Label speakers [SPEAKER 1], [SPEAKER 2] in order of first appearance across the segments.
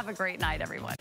[SPEAKER 1] Have a great night, everyone.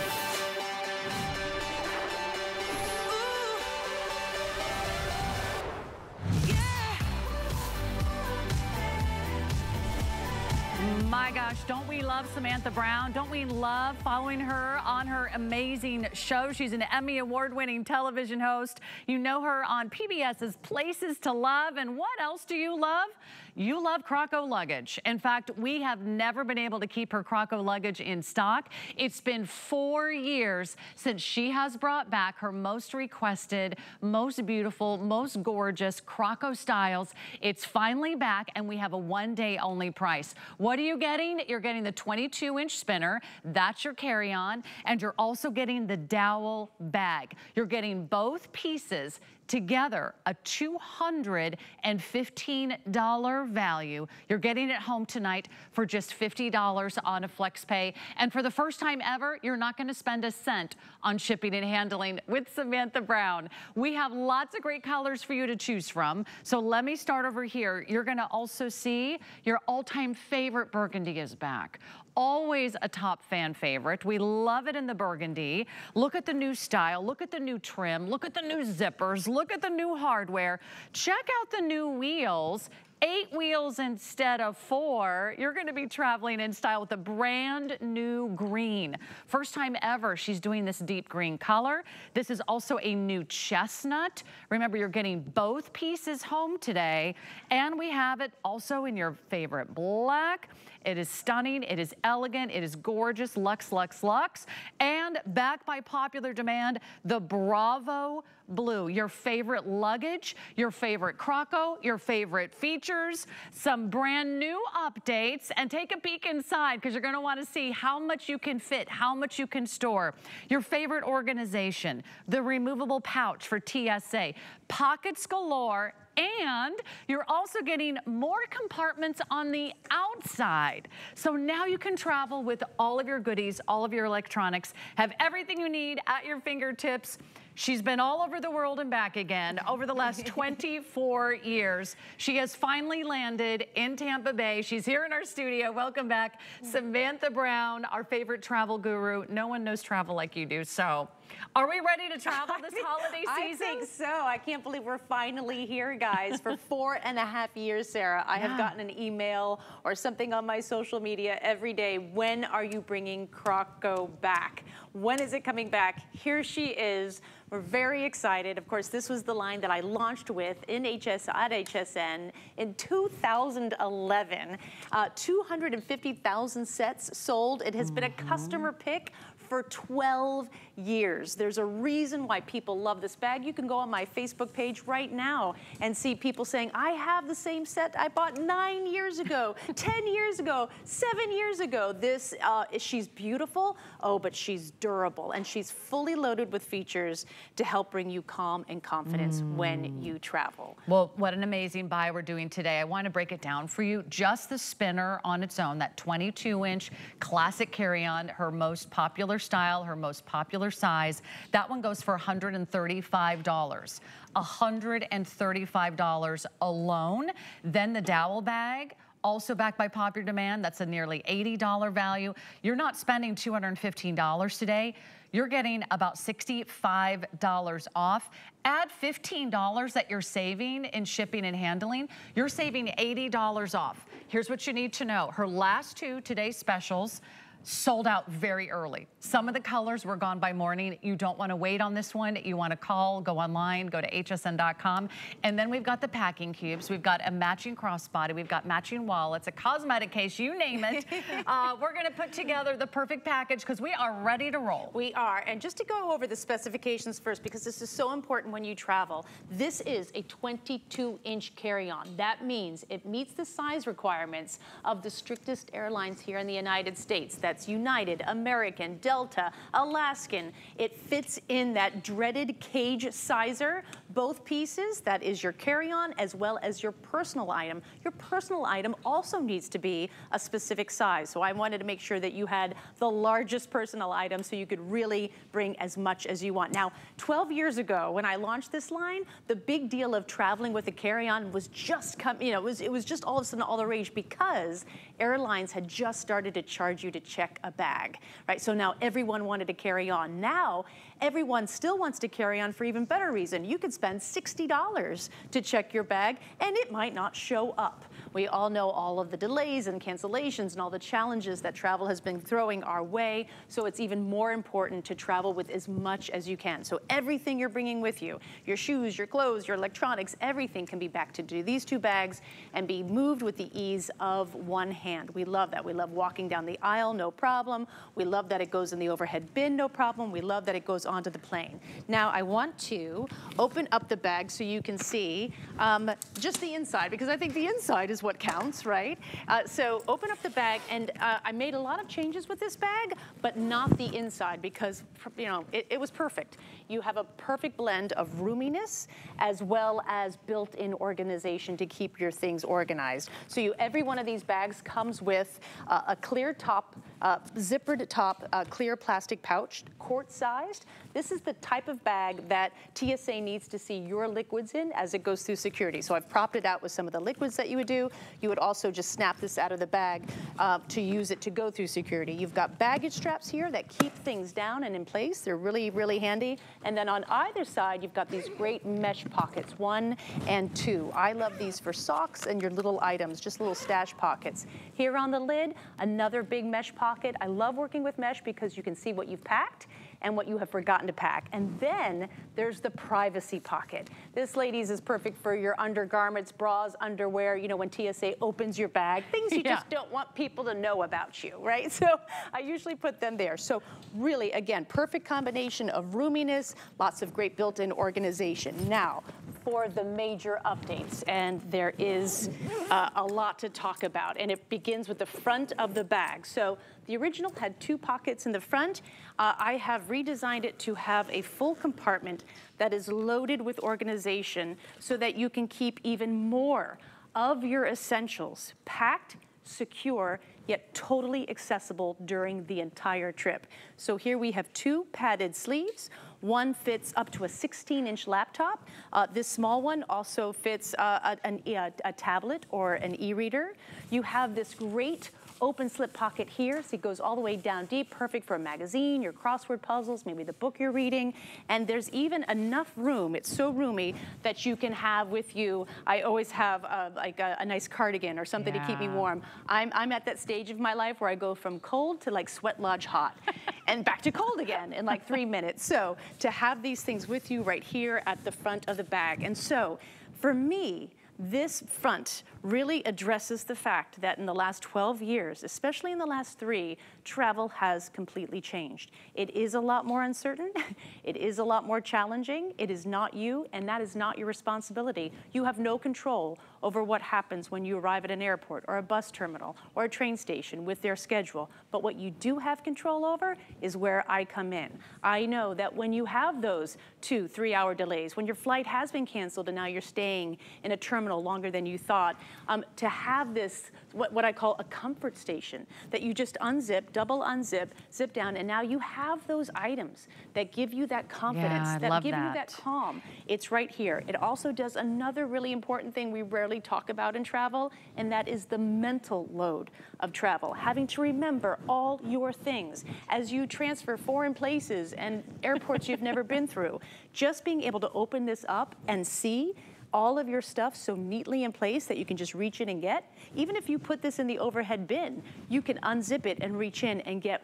[SPEAKER 1] My gosh, don't we love Samantha Brown? Don't we love following her on her amazing show? She's an Emmy Award winning television host. You know her on PBS's Places to Love. And what else do you love? You love Croco luggage. In fact, we have never been able to keep her Croco luggage in stock. It's been four years since she has brought back her most requested, most beautiful, most gorgeous Croco styles. It's finally back and we have a one day only price. What do you getting? You're getting the 22 inch spinner. That's your carry-on. And you're also getting the dowel bag. You're getting both pieces together a $215 value. You're getting it home tonight for just $50 on a flex pay. And for the first time ever, you're not gonna spend a cent on shipping and handling with Samantha Brown. We have lots of great colors for you to choose from. So let me start over here. You're gonna also see your all-time favorite burgundy is back always a top fan favorite. We love it in the burgundy. Look at the new style. Look at the new trim. Look at the new zippers. Look at the new hardware. Check out the new wheels eight wheels instead of four, you're gonna be traveling in style with a brand new green. First time ever she's doing this deep green color. This is also a new chestnut. Remember, you're getting both pieces home today. And we have it also in your favorite black. It is stunning. It is elegant. It is gorgeous. Lux, Lux, Lux. And back by popular demand, the Bravo Blue. Your favorite luggage, your favorite croco, your favorite features, some brand new updates, and take a peek inside because you're going to want to see how much you can fit, how much you can store. Your favorite organization, the removable pouch for TSA, pockets galore, and you're also getting more compartments on the outside. So now you can travel with all of your goodies, all of your electronics, have everything you need at your fingertips. She's been all over the world and back again over the last 24 years. She has finally landed in Tampa Bay. She's here in our studio. Welcome back, mm-hmm. Samantha Brown, our favorite travel guru. No one knows travel like you do, so are we ready to travel this holiday season?
[SPEAKER 2] I think so. I can't believe we're finally here, guys. For four and a half years, Sarah, I yeah. have gotten an email or something on my social media every day. When are you bringing Croco back? When is it coming back? Here she is. We're very excited. Of course, this was the line that I launched with in HS at HSN in 2011. Uh, 250,000 sets sold. It has mm -hmm. been a mm-hmm. customer pick for 12 years. There's a reason why people love this bag. You can go on my Facebook page right now and see people saying, I have the same set I bought nine years ago, 10 years ago, seven years ago. This, uh, she's beautiful, oh, but she's durable and she's fully loaded with features to help bring you calm and confidence mm. when you travel.
[SPEAKER 1] Well, what an amazing buy we're doing today. I want to break it down for you. Just the spinner on its own, that 22 inch classic carry-on, her most popular style, her most popular size. That one goes for $135. $135 alone. Then the dowel bag, also backed by popular demand. That's a nearly $80 value. You're not spending $215 today. You're getting about $65 off. Add $15 that you're saving in shipping and handling. You're saving $80 off. Here's what you need to know. Her last two today's specials, sold out very early. Some of the colors were gone by morning. You don't want to wait on this one. You want to call, go online, go to hsn.com. And then we've got the packing cubes. We've got a matching crossbody. We've got matching wallets, a cosmetic case, you name it. uh, we're going to put together the perfect package because we are ready to roll.
[SPEAKER 2] We are. And just to go over the specifications first, because this is so important when you travel, this is a 22 inch carry-on. That means it meets the size requirements of the strictest airlines here in the United States. That's United, American, Delta, Alaskan. It fits in that dreaded cage sizer both pieces, that is your carry-on as well as your personal item. Your personal item also needs to be a specific size. So I wanted to make sure that you had the largest personal item so you could really bring as much as you want. Now, 12 years ago, when I launched this line, the big deal of traveling with a carry-on was just come, you know, it was, it was just all of a sudden all the rage because airlines had just started to charge you to check a bag, right? So now everyone wanted to carry on. Now, everyone still wants to carry on for even better reason. You could spend $60 to check your bag and it might not show up. We all know all of the delays and cancellations and all the challenges that travel has been throwing our way. So it's even more important to travel with as much as you can. So everything you're bringing with you, your shoes, your clothes, your electronics, everything can be back to do these two bags and be moved with the ease of one hand. We love that. We love walking down the aisle, no problem. We love that it goes in the overhead bin, no problem. We love that it goes onto the plane. Now I want to open up the bag so you can see um, just the inside because I think the inside is is what counts, right? Uh, so open up the bag, and uh, I made a lot of changes with this bag, but not the inside because, you know, it, it was perfect. You have a perfect blend of roominess as well as built-in organization to keep your things organized. So you, every one of these bags comes with uh, a clear top, uh, zippered top, uh, clear plastic pouch, quart-sized. This is the type of bag that TSA needs to see your liquids in as it goes through security. So I've propped it out with some of the liquids that you would do. You would also just snap this out of the bag uh, to use it to go through security. You've got baggage straps here that keep things down and in place. They're really, really handy. And then on either side, you've got these great mesh pockets, one and two. I love these for socks and your little items, just little stash pockets. Here on the lid, another big mesh pocket. I love working with mesh because you can see what you've packed and what you have forgotten to pack. And then there's the privacy pocket. This, ladies, is perfect for your undergarments, bras, underwear, you know, when TSA opens your bag, things you yeah. just don't want people to know about you, right? So I usually put them there. So really, again, perfect combination of roominess, lots of great built-in organization. Now, for the major updates, and there is uh, a lot to talk about, and it begins with the front of the bag. So the original had two pockets in the front. Uh, I have redesigned it to have a full compartment that is loaded with organization so that you can keep even more of your essentials packed, secure, yet totally accessible during the entire trip. So here we have two padded sleeves. One fits up to a 16-inch laptop. Uh, this small one also fits uh, a, a, a tablet or an e-reader. You have this great open slip pocket here, so it goes all the way down deep, perfect for a magazine, your crossword puzzles, maybe the book you're reading. And there's even enough room, it's so roomy, that you can have with you, I always have a, like a, a, nice cardigan or something yeah. to keep me warm. I'm, I'm at that stage of my life where I go from cold to like sweat lodge hot and back to cold again in like three minutes. So to have these things with you right here at the front of the bag. And so for me, this front really addresses the fact that in the last 12 years, especially in the last three, travel has completely changed. It is a lot more uncertain. it is a lot more challenging. It is not you, and that is not your responsibility. You have no control over what happens when you arrive at an airport or a bus terminal or a train station with their schedule. But what you do have control over is where I come in. I know that when you have those two, three hour delays, when your flight has been canceled and now you're staying in a terminal longer than you thought, um, to have this, what, what I call a comfort station, that you just unzip, double unzip, zip down, and now you have those items that give you that confidence,
[SPEAKER 1] yeah,
[SPEAKER 2] that give
[SPEAKER 1] that.
[SPEAKER 2] you that calm. It's right here. It also does another really important thing we rarely talk about in travel, and that is the mental load of travel. Having to remember all your things as you transfer foreign places and airports you've never been through. Just being able to open this up and see all of your stuff so neatly in place that you can just reach in and get. Even if you put this in the overhead bin, you can unzip it and reach in and get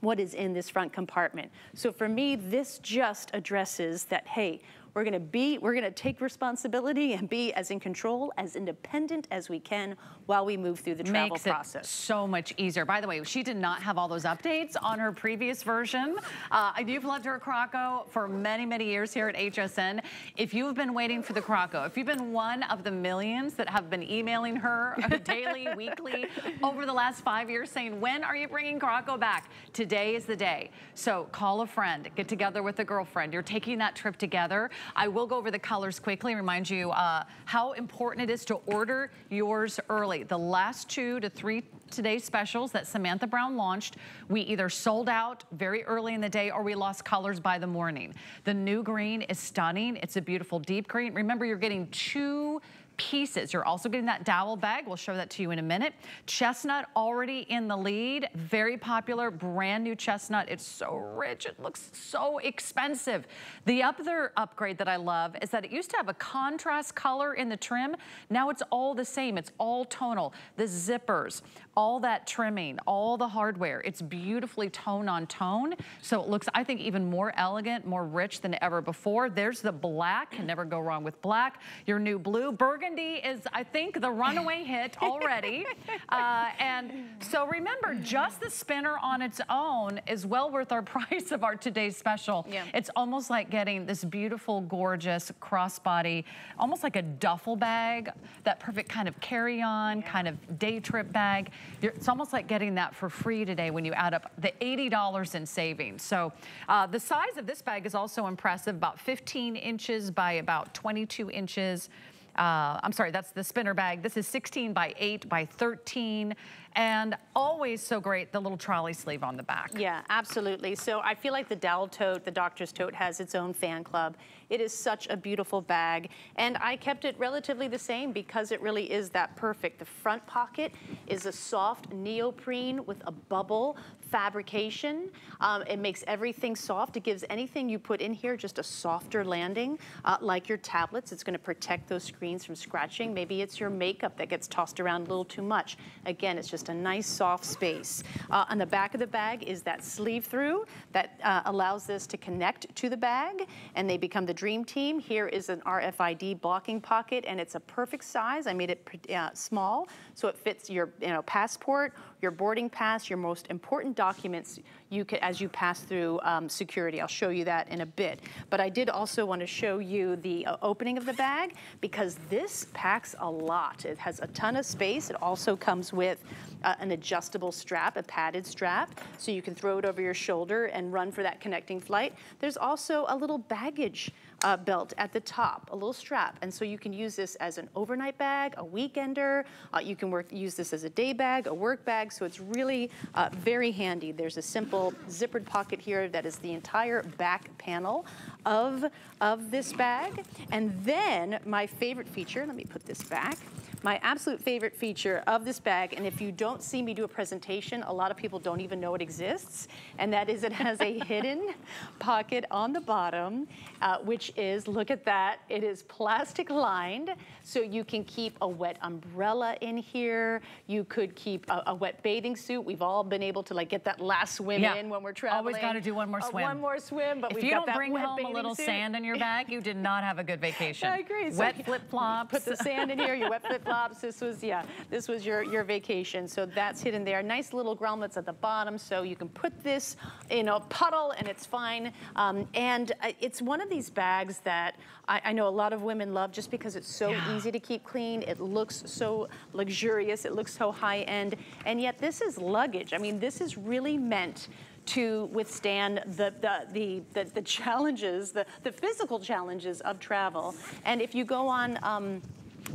[SPEAKER 2] what is in this front compartment. So for me, this just addresses that, hey, we're gonna be, we're gonna take responsibility and be as in control, as independent as we can while we move through the travel
[SPEAKER 1] Makes
[SPEAKER 2] process.
[SPEAKER 1] It so much easier. By the way, she did not have all those updates on her previous version. Uh, you've loved her Croco for many, many years here at HSN. If you've been waiting for the Croco, if you've been one of the millions that have been emailing her daily, weekly, over the last five years saying, when are you bringing Croco back? Today is the day. So call a friend, get together with a girlfriend. You're taking that trip together. I will go over the colors quickly, and remind you uh, how important it is to order yours early. The last two to three today's specials that Samantha Brown launched, we either sold out very early in the day or we lost colors by the morning. The new green is stunning. It's a beautiful deep green. Remember, you're getting two pieces. You're also getting that dowel bag. We'll show that to you in a minute. Chestnut already in the lead. Very popular, brand new chestnut. It's so rich. It looks so expensive. The other upgrade that I love is that it used to have a contrast color in the trim. Now it's all the same. It's all tonal. The zippers, all that trimming, all the hardware. It's beautifully tone on tone. So it looks, I think, even more elegant, more rich than ever before. There's the black. Can never go wrong with black. Your new blue. Burgundy is, I think, the runaway hit already. uh, and so remember, just the spinner on its own is well worth our price of our today's special. Yeah. It's almost like getting this beautiful, gorgeous crossbody, almost like a duffel bag, that perfect kind of carry-on, yeah. kind of day trip bag. It's almost like getting that for free today when you add up the $80 in savings. So uh, the size of this bag is also impressive, about 15 inches by about 22 inches. Uh, I'm sorry, that's the spinner bag. This is 16 by 8 by 13 and always so great, the little trolley sleeve on the back.
[SPEAKER 2] Yeah, absolutely. So I feel like the dowel tote, the doctor's tote, has its own fan club. It is such a beautiful bag, and I kept it relatively the same because it really is that perfect. The front pocket is a soft neoprene with a bubble fabrication. Um, it makes everything soft. It gives anything you put in here just a softer landing, uh, like your tablets. It's gonna protect those screens from scratching. Maybe it's your makeup that gets tossed around a little too much. Again, it's just a nice soft space. Uh, on the back of the bag is that sleeve through that uh, allows this to connect to the bag and they become the dream team. Here is an RFID blocking pocket and it's a perfect size. I made it uh, small so it fits your you know, passport, your boarding pass, your most important documents you as you pass through um, security. I'll show you that in a bit. But I did also want to show you the uh, opening of the bag because this packs a lot. It has a ton of space. It also comes with uh, an adjustable strap, a padded strap, so you can throw it over your shoulder and run for that connecting flight. There's also a little baggage uh, belt at the top, a little strap. And so you can use this as an overnight bag, a weekender. Uh, you can work, use this as a day bag, a work bag. So it's really uh, very handy. There's a simple zippered pocket here that is the entire back panel of, of this bag. And then my favorite feature, let me put this back, my absolute favorite feature of this bag, and if you don't see me do a presentation, a lot of people don't even know it exists, and that is it has a hidden pocket on the bottom, uh, which is, look at that, it is plastic lined, so you can keep a wet umbrella in here, you could keep a, a wet bathing suit. We've all been able to like get that last swim yeah. in when we're traveling.
[SPEAKER 1] Always got to do one more uh, swim.
[SPEAKER 2] one more swim, but
[SPEAKER 1] if
[SPEAKER 2] we've
[SPEAKER 1] you don't bring home
[SPEAKER 2] a
[SPEAKER 1] little
[SPEAKER 2] suit.
[SPEAKER 1] sand in your bag, you did not have a good vacation.
[SPEAKER 2] I agree.
[SPEAKER 1] Wet so flip-flops.
[SPEAKER 2] Put the sand in here, your wet This was, yeah, this was your, your vacation. So that's hidden there. Nice little grommets at the bottom, so you can put this in a puddle and it's fine. Um, and uh, it's one of these bags that I, I, know a lot of women love just because it's so yeah. easy to keep clean. It looks so luxurious. It looks so high end. And yet this is luggage. I mean, this is really meant to withstand the, the, the, the, the challenges, the, the physical challenges of travel. And if you go on, um,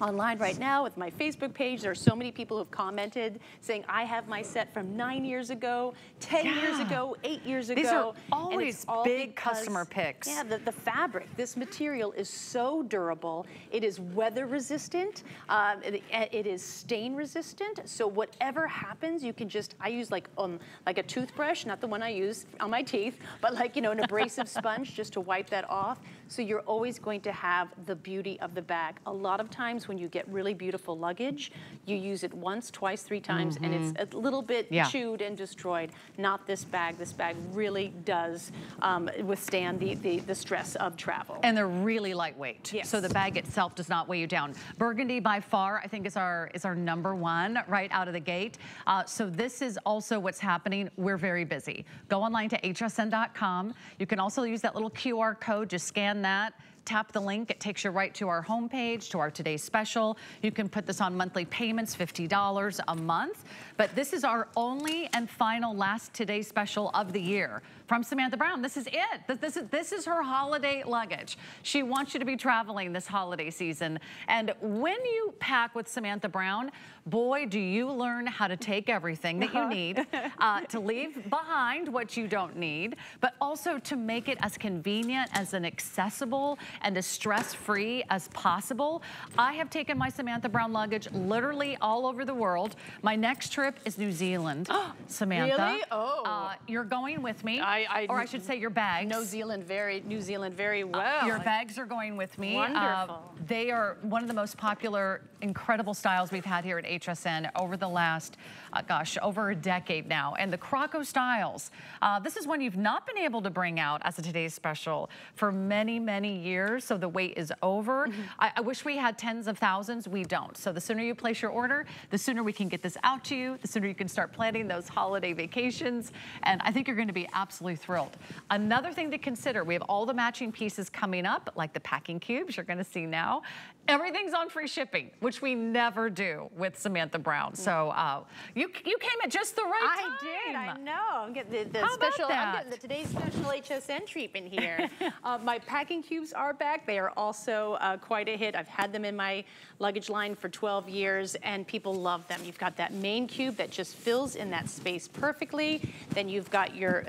[SPEAKER 2] online right now with my Facebook page. There are so many people who've commented saying, I have my set from nine years ago, 10 yeah. years ago, eight years ago.
[SPEAKER 1] These are always big because, customer picks.
[SPEAKER 2] Yeah, the, the, fabric, this material is so durable. It is weather resistant. Uh, it, it is stain resistant. So whatever happens, you can just, I use like, um, like a toothbrush, not the one I use on my teeth, but like, you know, an abrasive sponge just to wipe that off. So you're always going to have the beauty of the bag. A lot of times when you get really beautiful luggage, you use it once, twice, three times, mm -hmm. and it's mm-hmm. a little bit yeah. chewed and destroyed. Not this bag. This bag really does um, withstand the, the, the, stress of travel.
[SPEAKER 1] And they're really lightweight.
[SPEAKER 2] Yes.
[SPEAKER 1] So the bag itself does not weigh you down. Burgundy by far, I think is our, is our number one right out of the gate. Uh, so this is also what's happening. We're very busy. Go online to hsn.com. You can also use that little QR code. Just scan that tap the link. It takes you right to our homepage, to our today's special. You can put this on monthly payments, $50 a month. But this is our only and final last today's special of the year from Samantha Brown. This is it. This is, this is her holiday luggage. She wants you to be traveling this holiday season. And when you pack with Samantha Brown, boy, do you learn how to take everything that you uh-huh. need, uh, to leave behind what you don't need, but also to make it as convenient, as an accessible, and as stress-free as possible. I have taken my Samantha Brown luggage literally all over the world. My next trip is New Zealand, Samantha.
[SPEAKER 2] Really? Oh. Uh,
[SPEAKER 1] you're going with me. I, I, or I should say your bags.
[SPEAKER 2] New Zealand very, New Zealand very uh, well.
[SPEAKER 1] Uh, your bags are going with me.
[SPEAKER 2] Wonderful. Uh,
[SPEAKER 1] they are one of the most popular, incredible styles we've had here at HSN over the last, uh, gosh, over a decade now. And the Croco styles, uh, this is one you've not been able to bring out as a today's special for many, many years. So the wait is over. Mm -hmm. I, I wish we had tens of thousands. We don't. So the sooner you place your order, the sooner we can get this out to you, the sooner you can start planning those holiday vacations. And I think you're going to be absolutely thrilled. Another thing to consider, we have all the matching pieces coming up, like the packing cubes you're going to see now. Everything's on free shipping, which we never do with Samantha Brown. So uh, you you came at just the right time.
[SPEAKER 2] I did. I know. I'm getting the, the
[SPEAKER 1] How
[SPEAKER 2] special.
[SPEAKER 1] About that?
[SPEAKER 2] I'm getting the today's special HSN treatment here. uh, my packing cubes are back. They are also uh, quite a hit. I've had them in my luggage line for 12 years, and people love them. You've got that main cube that just fills in that space perfectly. Then you've got your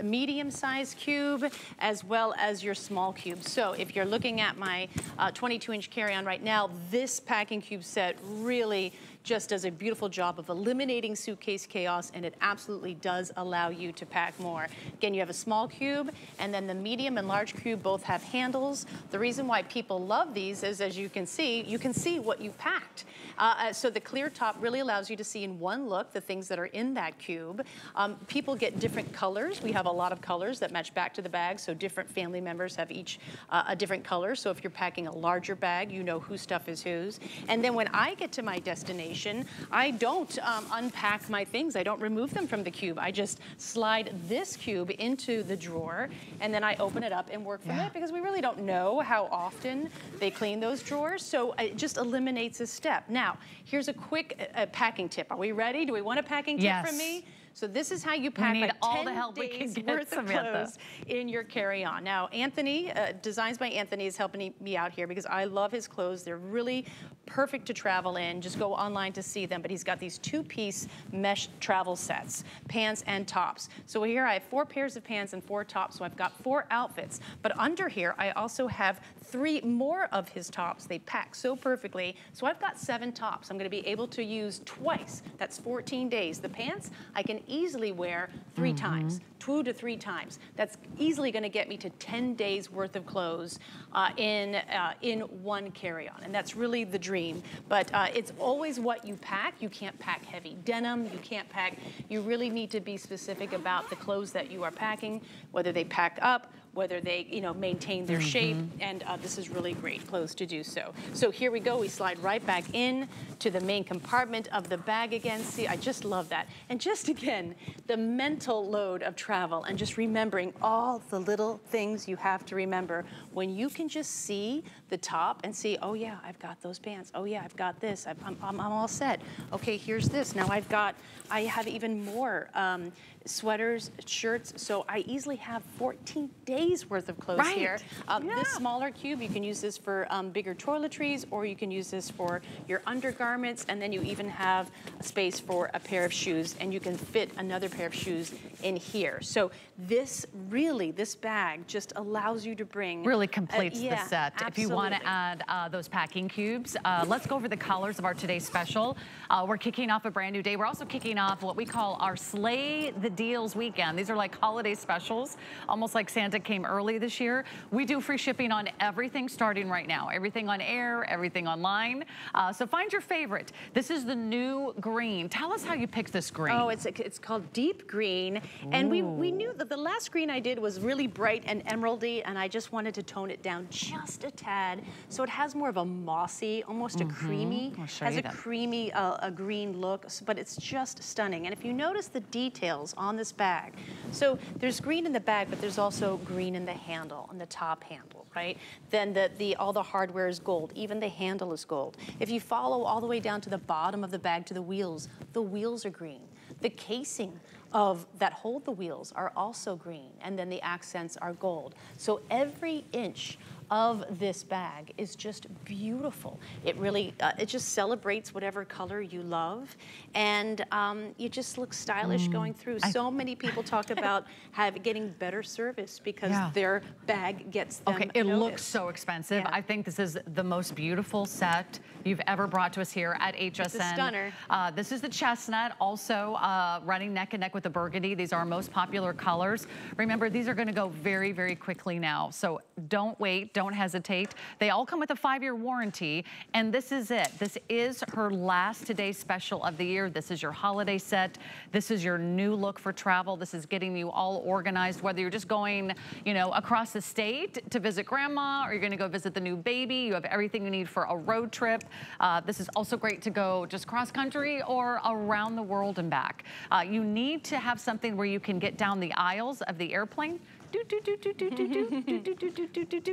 [SPEAKER 2] medium-sized cube as well as your small cube. So if you're looking at my 22-inch uh, carry-on right now, this packing cube set really just does a beautiful job of eliminating suitcase chaos and it absolutely does allow you to pack more. Again, you have a small cube and then the medium and large cube both have handles. The reason why people love these is as you can see, you can see what you've packed. Uh, uh, so the clear top really allows you to see in one look the things that are in that cube. Um, people get different colors. We have a lot of colors that match back to the bag, so different family members have each uh, a different color. So if you're packing a larger bag, you know whose stuff is whose. And then when I get to my destination, I don't um, unpack my things. I don't remove them from the cube. I just slide this cube into the drawer, and then I open it up and work from yeah. it because we really don't know how often they clean those drawers. So it just eliminates a step. Now, now, here's a quick uh, uh, packing tip. Are we ready? Do we want a packing tip
[SPEAKER 1] yes.
[SPEAKER 2] from me? So this is how you pack
[SPEAKER 1] we need all the help we can get,
[SPEAKER 2] worth
[SPEAKER 1] Samantha.
[SPEAKER 2] of clothes in your carry-on. Now, Anthony, uh, Designs by Anthony is helping me out here because I love his clothes. They're really perfect to travel in. Just go online to see them. But he's got these two-piece mesh travel sets, pants and tops. So here I have four pairs of pants and four tops, so I've got four outfits. But under here, I also have three more of his tops. They pack so perfectly. So I've got seven tops I'm gonna be able to use twice. That's 14 days. The pants I can easily wear 3 mm -hmm. times, two to three times. That's easily gonna get me to 10 days worth of clothes uh, in, uh, in one carry-on. And that's really the dream. But uh, it's always what you pack. You can't pack heavy denim. You can't pack, you really need to be specific about the clothes that you are packing, whether they pack up, whether they, you know, maintain their mm -hmm. shape. And uh, this is really great clothes to do so. So here we go. We slide right back in to the main compartment of the bag again. See, I just love that. And just again, the mental load of travel and just remembering all the little things you have to remember. When you can just see the top and see, oh yeah, I've got those pants. Oh yeah, I've got this. I'm, I'm, I'm all set. Okay, here's this. Now I've got, I have even more um, sweaters, shirts. So I easily have 14 days worth of clothes
[SPEAKER 1] right.
[SPEAKER 2] here. Um,
[SPEAKER 1] yeah.
[SPEAKER 2] This smaller cube, you can use this for um, bigger toiletries or you can use this for your undergarments and then you even have space for a pair of shoes and you can fit another pair of shoes in here. So this really, this bag just allows you to bring.
[SPEAKER 1] Really completes
[SPEAKER 2] uh, yeah,
[SPEAKER 1] the set.
[SPEAKER 2] Absolutely.
[SPEAKER 1] If you want to add uh, those packing cubes, uh, let's go over the colors of our today's special. Uh, we're kicking off a brand new day. We're also kicking off what we call our Slay the Deals weekend. These are like holiday specials, almost like Santa came early this year. We do free shipping on everything starting right now. Everything on air, everything online. Uh, so find your favorite. This is the new green. Tell us how you picked this green.
[SPEAKER 2] Oh, it's, it's called deep green. And we, we knew the the last green I did was really bright and emeraldy, and I just wanted to tone it down just a tad. So it has more of a mossy, almost mm -hmm. a mm-hmm. creamy, has a that. creamy, uh, a green look, but it's just stunning. And if you notice the details on this bag, so there's green in the bag, but there's also green in the handle, on the top handle, right? Then the, the all the hardware is gold, even the handle is gold. If you follow all the way down to the bottom of the bag to the wheels, the wheels are green. The casing of that hold the wheels are also green, and then the accents are gold. So every inch of this bag is just beautiful. It really, uh, it just celebrates whatever color you love. And um, you just look stylish mm. going through. I, so many people talk about have, getting better service because yeah. their bag gets them
[SPEAKER 1] Okay, it noticed. looks so expensive. Yeah. I think this is the most beautiful set you've ever brought to us here at HSN. It's a
[SPEAKER 2] stunner.
[SPEAKER 1] Uh, this is the chestnut, also uh, running neck and neck with the burgundy. These are our most popular colors. Remember, these are gonna go very, very quickly now. So don't wait, don't hesitate. They all come with a five-year warranty, and this is it. This is her last Today special of the year. This is your holiday set. This is your new look for travel. This is getting you all organized, whether you're just going, you know, across the state to visit grandma, or you're gonna go visit the new baby. You have everything you need for a road trip. Uh, this is also great to go just cross country or around the world and back. Uh, you need to have something where you can get down the aisles of the airplane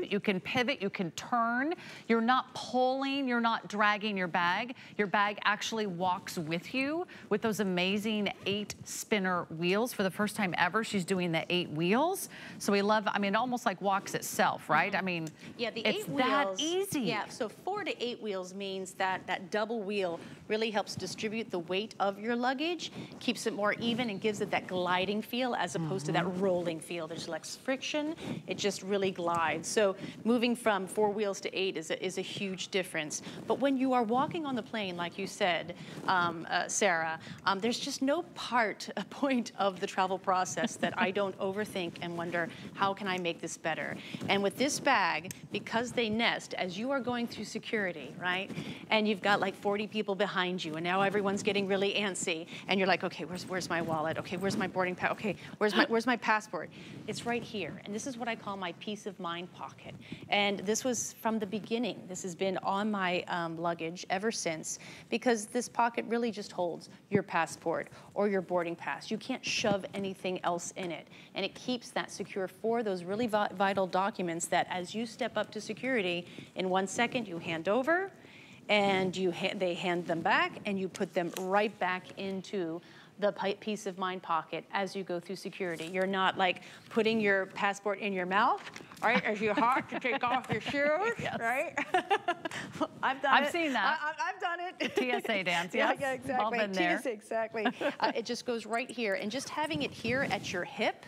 [SPEAKER 1] You can pivot, you can turn. You're not pulling, you're not dragging your bag. Your bag actually walks with you with those amazing eight spinner wheels. For the first time ever, she's doing the eight wheels. So we love, I mean, it almost like walks itself, right? I mean,
[SPEAKER 2] yeah, the
[SPEAKER 1] it's that easy.
[SPEAKER 2] Yeah, so four to eight wheels means that that double wheel really helps distribute the weight of your luggage, keeps it more even and gives it that gliding feel as opposed mm -hmm. to that rolling feel. There's friction, it just really glides. So moving from four wheels to eight is a, is a huge difference. But when you are walking on the plane, like you said, um, uh, Sarah, um, there's just no part, a point of the travel process that I don't overthink and wonder, how can I make this better? And with this bag, because they nest, as you are going through security, right? And you've got like 40 people behind you, and now everyone's getting really antsy, and you're like, okay, where's, where's my wallet? Okay, where's my boarding pass? Okay, where's my, where's my passport? It's right right here. And this is what I call my peace of mind pocket. And this was from the beginning. This has been on my um, luggage ever since because this pocket really just holds your passport or your boarding pass. You can't shove anything else in it. And it keeps that secure for those really vital documents that as you step up to security, in one second you hand over, and you ha they hand them back and you put them right back into the peace of mind pocket as you go through security. You're not like putting your passport in your mouth, right, as you have to take off your shoes, yes. right?
[SPEAKER 1] I've done I've it. I've
[SPEAKER 2] seen
[SPEAKER 1] that.
[SPEAKER 2] I, have done it.
[SPEAKER 1] TSA dance, yes.
[SPEAKER 2] Yeah, yeah exactly.
[SPEAKER 1] All been there.
[SPEAKER 2] TSA, exactly. uh, it just goes right here. And just having it here at your hip,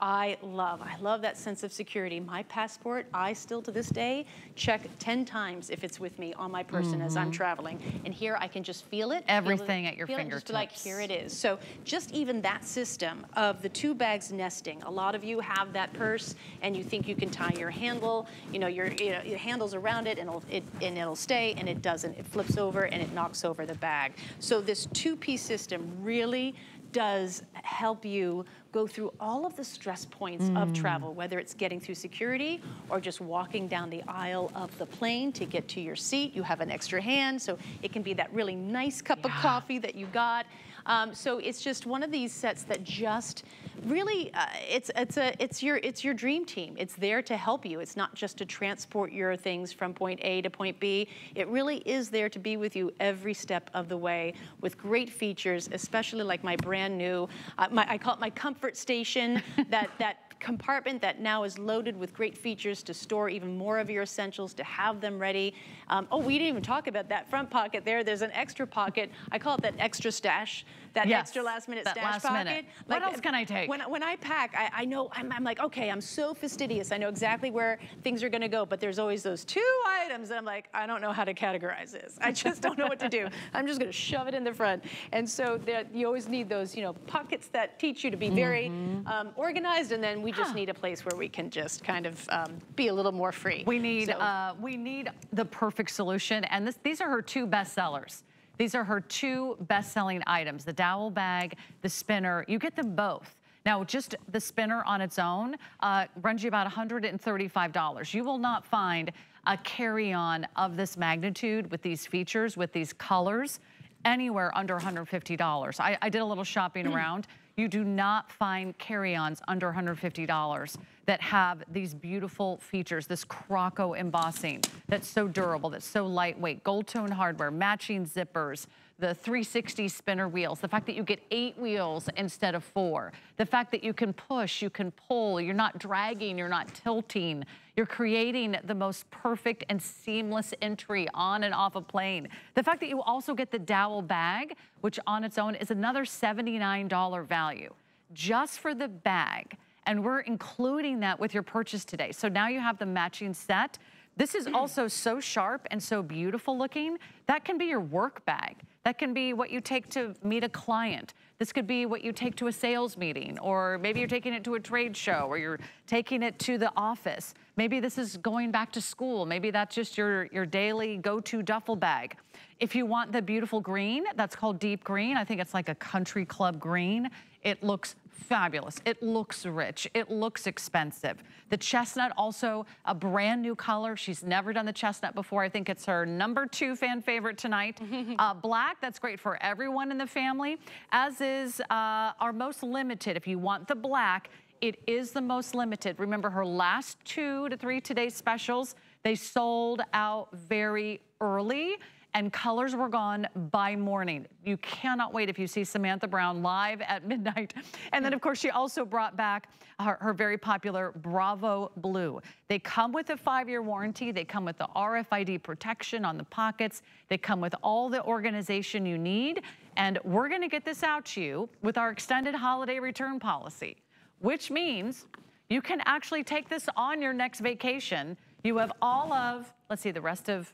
[SPEAKER 2] I love. I love that sense of security. My passport, I still to this day check 10 times if it's with me on my person mm -hmm. as I'm mm-hmm. traveling. And here I can just feel it.
[SPEAKER 1] Everything
[SPEAKER 2] feel
[SPEAKER 1] it, at your fingertips.
[SPEAKER 2] like, here it is. So just even that system of the two bags nesting. A lot of you have that purse and you think you can tie your handle, you know, your, you know, your handle's around it and it'll, it, and it'll stay and it doesn't. It flips over and it knocks over the bag. So this two-piece system really does help you go through all of the stress points mm. of travel, whether it's getting through security or just walking down the aisle of the plane to get to your seat. You have an extra hand, so it can be that really nice cup yeah. of coffee that you got. Um, so it's just one of these sets that just really, uh, it's, it's, a, it's, your, it's your dream team. It's there to help you. It's not just to transport your things from point A to point B. It really is there to be with you every step of the way with great features, especially like my brand new, uh, my, I call it my comfort station, that, that compartment that now is loaded with great features to store even more of your essentials, to have them ready. Um, oh, we didn't even talk about that front pocket there. There's an extra pocket. I call it that extra stash, that yes, extra last minute stash
[SPEAKER 1] last
[SPEAKER 2] pocket.
[SPEAKER 1] Minute. Like, what else can I take?
[SPEAKER 2] When, when I pack, I, I know, I'm, I'm, like, okay, I'm so fastidious. I know exactly where things are gonna go, but there's always those two items that I'm like, I don't know how to categorize this. I just don't know what to do. I'm just gonna shove it in the front. And so you always need those, you know, pockets that teach you to be very mm -hmm. um, organized, and then we just need a place where we can just kind of um, be a little more free.
[SPEAKER 1] We need, so. uh, we need the perfect solution, and this, these are her two best sellers. These are her two best-selling items, the dowel bag, the spinner. You get them both. Now, just the spinner on its own uh, runs you about $135. You will not find a carry-on of this magnitude with these features, with these colors, anywhere under $150. I, I did a little shopping around. You do not find carry-ons under $150 that have these beautiful features, this Croco embossing that's so durable, that's so lightweight, gold tone hardware, matching zippers, the 360 spinner wheels, the fact that you get eight wheels instead of four, the fact that you can push, you can pull, you're not dragging, you're not tilting, you're creating the most perfect and seamless entry on and off a plane. The fact that you also get the dowel bag, which on its own is another $79 value just for the bag. And we're including that with your purchase today. So now you have the matching set. This is mm. also so sharp and so beautiful looking. That can be your work bag. That can be what you take to meet a client. This could be what you take to a sales meeting, or maybe you're taking it to a trade show, or you're taking it to the office. Maybe this is going back to school. Maybe that's just your, your daily go-to duffel bag. If you want the beautiful green, that's called deep green. I think it's like a country club green. It looks fabulous. It looks rich. It looks expensive. The chestnut, also a brand new color. She's never done the chestnut before. I think it's her number two fan favorite tonight. uh, black, that's great for everyone in the family, as is uh, our most limited. If you want the black, it is the most limited. Remember her last two to three today's specials, they sold out very early and colors were gone by morning. You cannot wait if you see Samantha Brown live at midnight. And then, of course, she also brought back her, her very popular Bravo Blue. They come with a five-year warranty. They come with the RFID protection on the pockets. They come with all the organization you need. And we're going to get this out to you with our extended holiday return policy, which means you can actually take this on your next vacation. You have all of, let's see, the rest of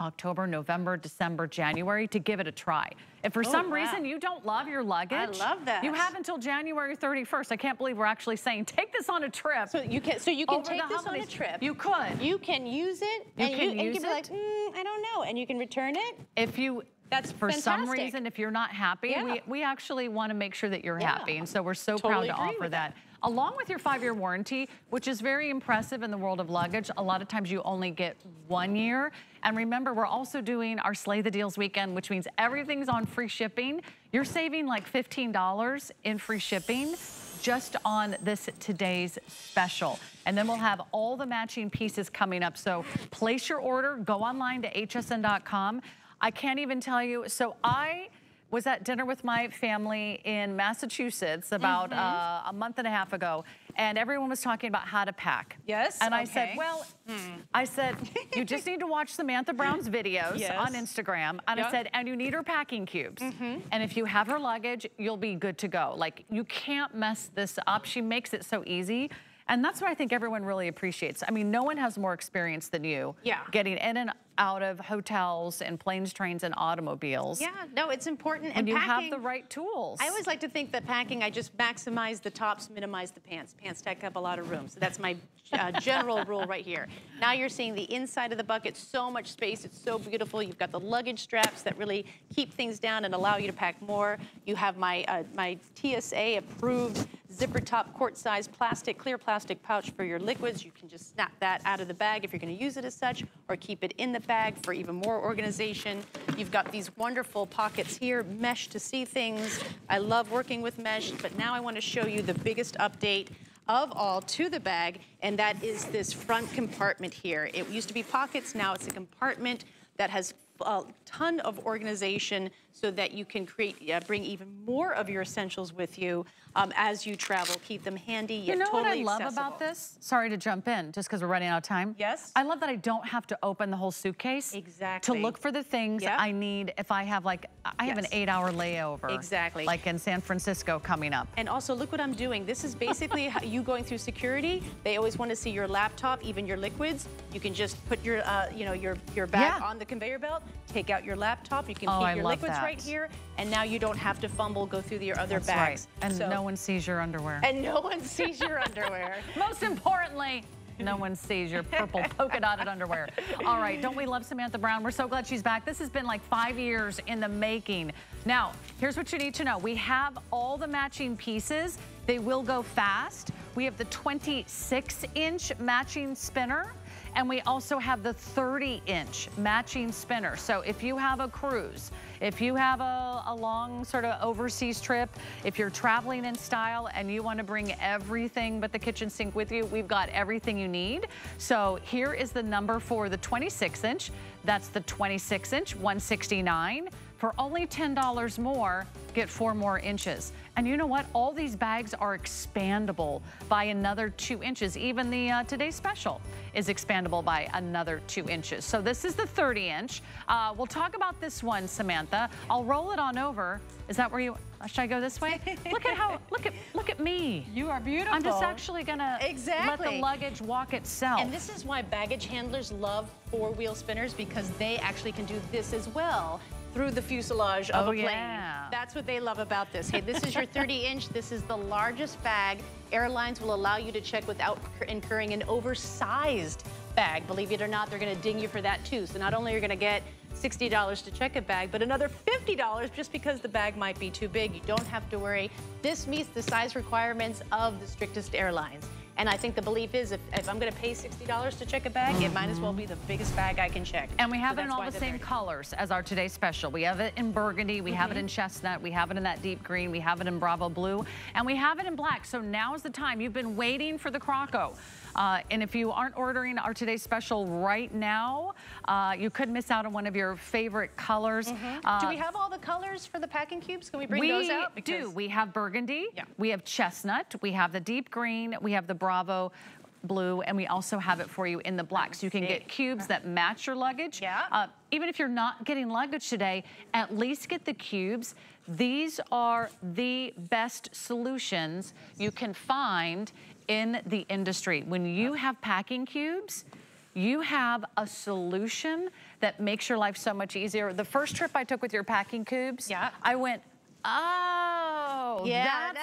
[SPEAKER 1] October, November, December, January to give it a try. If for oh, some wow. reason you don't love your luggage, I
[SPEAKER 2] love that.
[SPEAKER 1] You have until January 31st. I can't believe we're actually saying take this on a trip.
[SPEAKER 2] So you can so you can take this holidays. on a trip.
[SPEAKER 1] You could.
[SPEAKER 2] You can use it
[SPEAKER 1] you
[SPEAKER 2] and
[SPEAKER 1] can
[SPEAKER 2] you,
[SPEAKER 1] use
[SPEAKER 2] and you can
[SPEAKER 1] be
[SPEAKER 2] like, mm, I don't know, and you can return it.
[SPEAKER 1] If you
[SPEAKER 2] that's
[SPEAKER 1] for
[SPEAKER 2] fantastic.
[SPEAKER 1] some reason, if you're not happy,
[SPEAKER 2] yeah.
[SPEAKER 1] we, we actually want to make sure that you're
[SPEAKER 2] yeah.
[SPEAKER 1] happy. And so we're so
[SPEAKER 2] totally
[SPEAKER 1] proud to offer that.
[SPEAKER 2] that
[SPEAKER 1] along with your five-year warranty, which is very impressive in the world of luggage. A lot of times you only get one year. And remember, we're also doing our Slay the Deals weekend, which means everything's on free shipping. You're saving like $15 in free shipping just on this today's special. And then we'll have all the matching pieces coming up. So place your order, go online to hsn.com. I can't even tell you. So I was at dinner with my family in Massachusetts about mm -hmm. uh, a month and a half ago, and everyone was talking about how to pack.
[SPEAKER 2] Yes.
[SPEAKER 1] And
[SPEAKER 2] okay.
[SPEAKER 1] I said, well, hmm. I said, you just need to watch Samantha Brown's videos
[SPEAKER 2] yes.
[SPEAKER 1] on Instagram. And
[SPEAKER 2] yep.
[SPEAKER 1] I said, and you need her packing cubes.
[SPEAKER 2] Mm -hmm.
[SPEAKER 1] And if you have her luggage, you'll be good to go. Like, you can't mess this up. She makes it so easy. And that's what I think everyone really appreciates. I mean, no one has more experience than you.
[SPEAKER 2] Yeah.
[SPEAKER 1] Getting in and out of hotels and planes, trains, and automobiles.
[SPEAKER 2] Yeah, no, it's important.
[SPEAKER 1] And,
[SPEAKER 2] and
[SPEAKER 1] you
[SPEAKER 2] packing,
[SPEAKER 1] have the right tools.
[SPEAKER 2] I always like to think that packing, I just maximize the tops, minimize the pants. Pants take up a lot of room. So that's my uh, general rule right here. Now you're seeing the inside of the bucket, so much space. It's so beautiful. You've got the luggage straps that really keep things down and allow you to pack more. You have my, uh, my TSA approved zipper top quart size plastic, clear plastic pouch for your liquids. You can just snap that out of the bag if you're going to use it as such or keep it in the bag for even more organization. You've got these wonderful pockets here, mesh to see things. I love working with mesh, but now I want to show you the biggest update of all to the bag, and that is this front compartment here. It used to be pockets, now it's a compartment that has a ton of organization so that you can create, uh, bring even more of your essentials with you um, as you travel. Keep them handy,
[SPEAKER 1] You
[SPEAKER 2] know
[SPEAKER 1] totally
[SPEAKER 2] what I
[SPEAKER 1] love
[SPEAKER 2] accessible.
[SPEAKER 1] about this? Sorry to jump in, just because we're running out of time.
[SPEAKER 2] Yes?
[SPEAKER 1] I love that I don't have to open the whole suitcase.
[SPEAKER 2] Exactly.
[SPEAKER 1] To look for the things
[SPEAKER 2] Yep.
[SPEAKER 1] I need if I have like, I have
[SPEAKER 2] Yes.
[SPEAKER 1] an eight hour layover.
[SPEAKER 2] Exactly.
[SPEAKER 1] Like in San Francisco coming up.
[SPEAKER 2] And also, look what I'm doing. This is basically you going through security. They always want to see your laptop, even your liquids. You can just put your, uh, you know, your your bag
[SPEAKER 1] Yeah.
[SPEAKER 2] on the conveyor belt. Take out your laptop. You can
[SPEAKER 1] Oh,
[SPEAKER 2] keep
[SPEAKER 1] I
[SPEAKER 2] your liquids
[SPEAKER 1] that.
[SPEAKER 2] right here, and now you don't have to fumble, go through your other
[SPEAKER 1] That's
[SPEAKER 2] bags.
[SPEAKER 1] right. And
[SPEAKER 2] So-
[SPEAKER 1] no one sees your underwear.
[SPEAKER 2] and no one sees your underwear.
[SPEAKER 1] Most importantly, no one sees your purple polka dotted underwear. All right, don't we love Samantha Brown? We're so glad she's back. This has been like five years in the making. Now, here's what you need to know. We have all the matching pieces They will go fast. We have the 26 inch matching spinner and we also have the 30 inch matching spinner. So if you have a cruise, if you have a, a long sort of overseas trip, if you're traveling in style and you wanna bring everything but the kitchen sink with you, we've got everything you need. So here is the number for the 26 inch. That's the 26 inch, 169. For only $10 more, get four more inches. And you know what? All these bags are expandable by another two inches. Even the uh, Today Special is expandable by another two inches. So this is the 30 inch. Uh, we'll talk about this one, Samantha. I'll roll it on over. Is that where you, uh, should I go this way? look at how, look at, look at me.
[SPEAKER 3] You are beautiful.
[SPEAKER 1] I'm just actually gonna
[SPEAKER 3] exactly.
[SPEAKER 1] let the luggage walk itself.
[SPEAKER 2] And this is why baggage handlers love four-wheel spinners because they actually can do this as well through the fuselage of
[SPEAKER 1] oh,
[SPEAKER 2] a plane.
[SPEAKER 1] Yeah.
[SPEAKER 2] That's what they love about this. Hey, this is your 30 inch. This is the largest bag. Airlines will allow you to check without incurring an oversized bag. Believe it or not, they're gonna ding you for that too. So not only are you gonna get $60 to check a bag, but another $50 just because the bag might be too big. You don't have to worry. This meets the size requirements of the strictest airlines. And I think the belief is if, if I'm going to pay $60 to check a bag, it might as well be the biggest bag I can check.
[SPEAKER 1] And we have so it in all the same colors as our Today Special. We have it in burgundy, we mm -hmm. have it in mm-hmm. chestnut, we have it in that deep green, we have it in Bravo blue, and we have it in black. So now is the time. You've been waiting for the Croco. Uh, and if you aren't ordering our today's special right now, uh, you could miss out on one of your favorite colors. Mm
[SPEAKER 2] -hmm. uh, do we have all the colors for the packing cubes? Can we bring
[SPEAKER 1] we
[SPEAKER 2] those out?
[SPEAKER 1] We do. We have burgundy, yeah. we have chestnut, we have the deep green, we have the Bravo blue, and we also have it for you in the black. So you can get cubes that match your luggage.
[SPEAKER 2] Yeah.
[SPEAKER 1] Uh, even if you're not getting luggage today, at least get the cubes. These are the best solutions you can find in the industry. When you have packing cubes, you have a solution that makes your life so much easier. The first trip I took with your packing cubes,
[SPEAKER 2] yeah.
[SPEAKER 1] I went, oh,
[SPEAKER 2] yeah,
[SPEAKER 1] that's,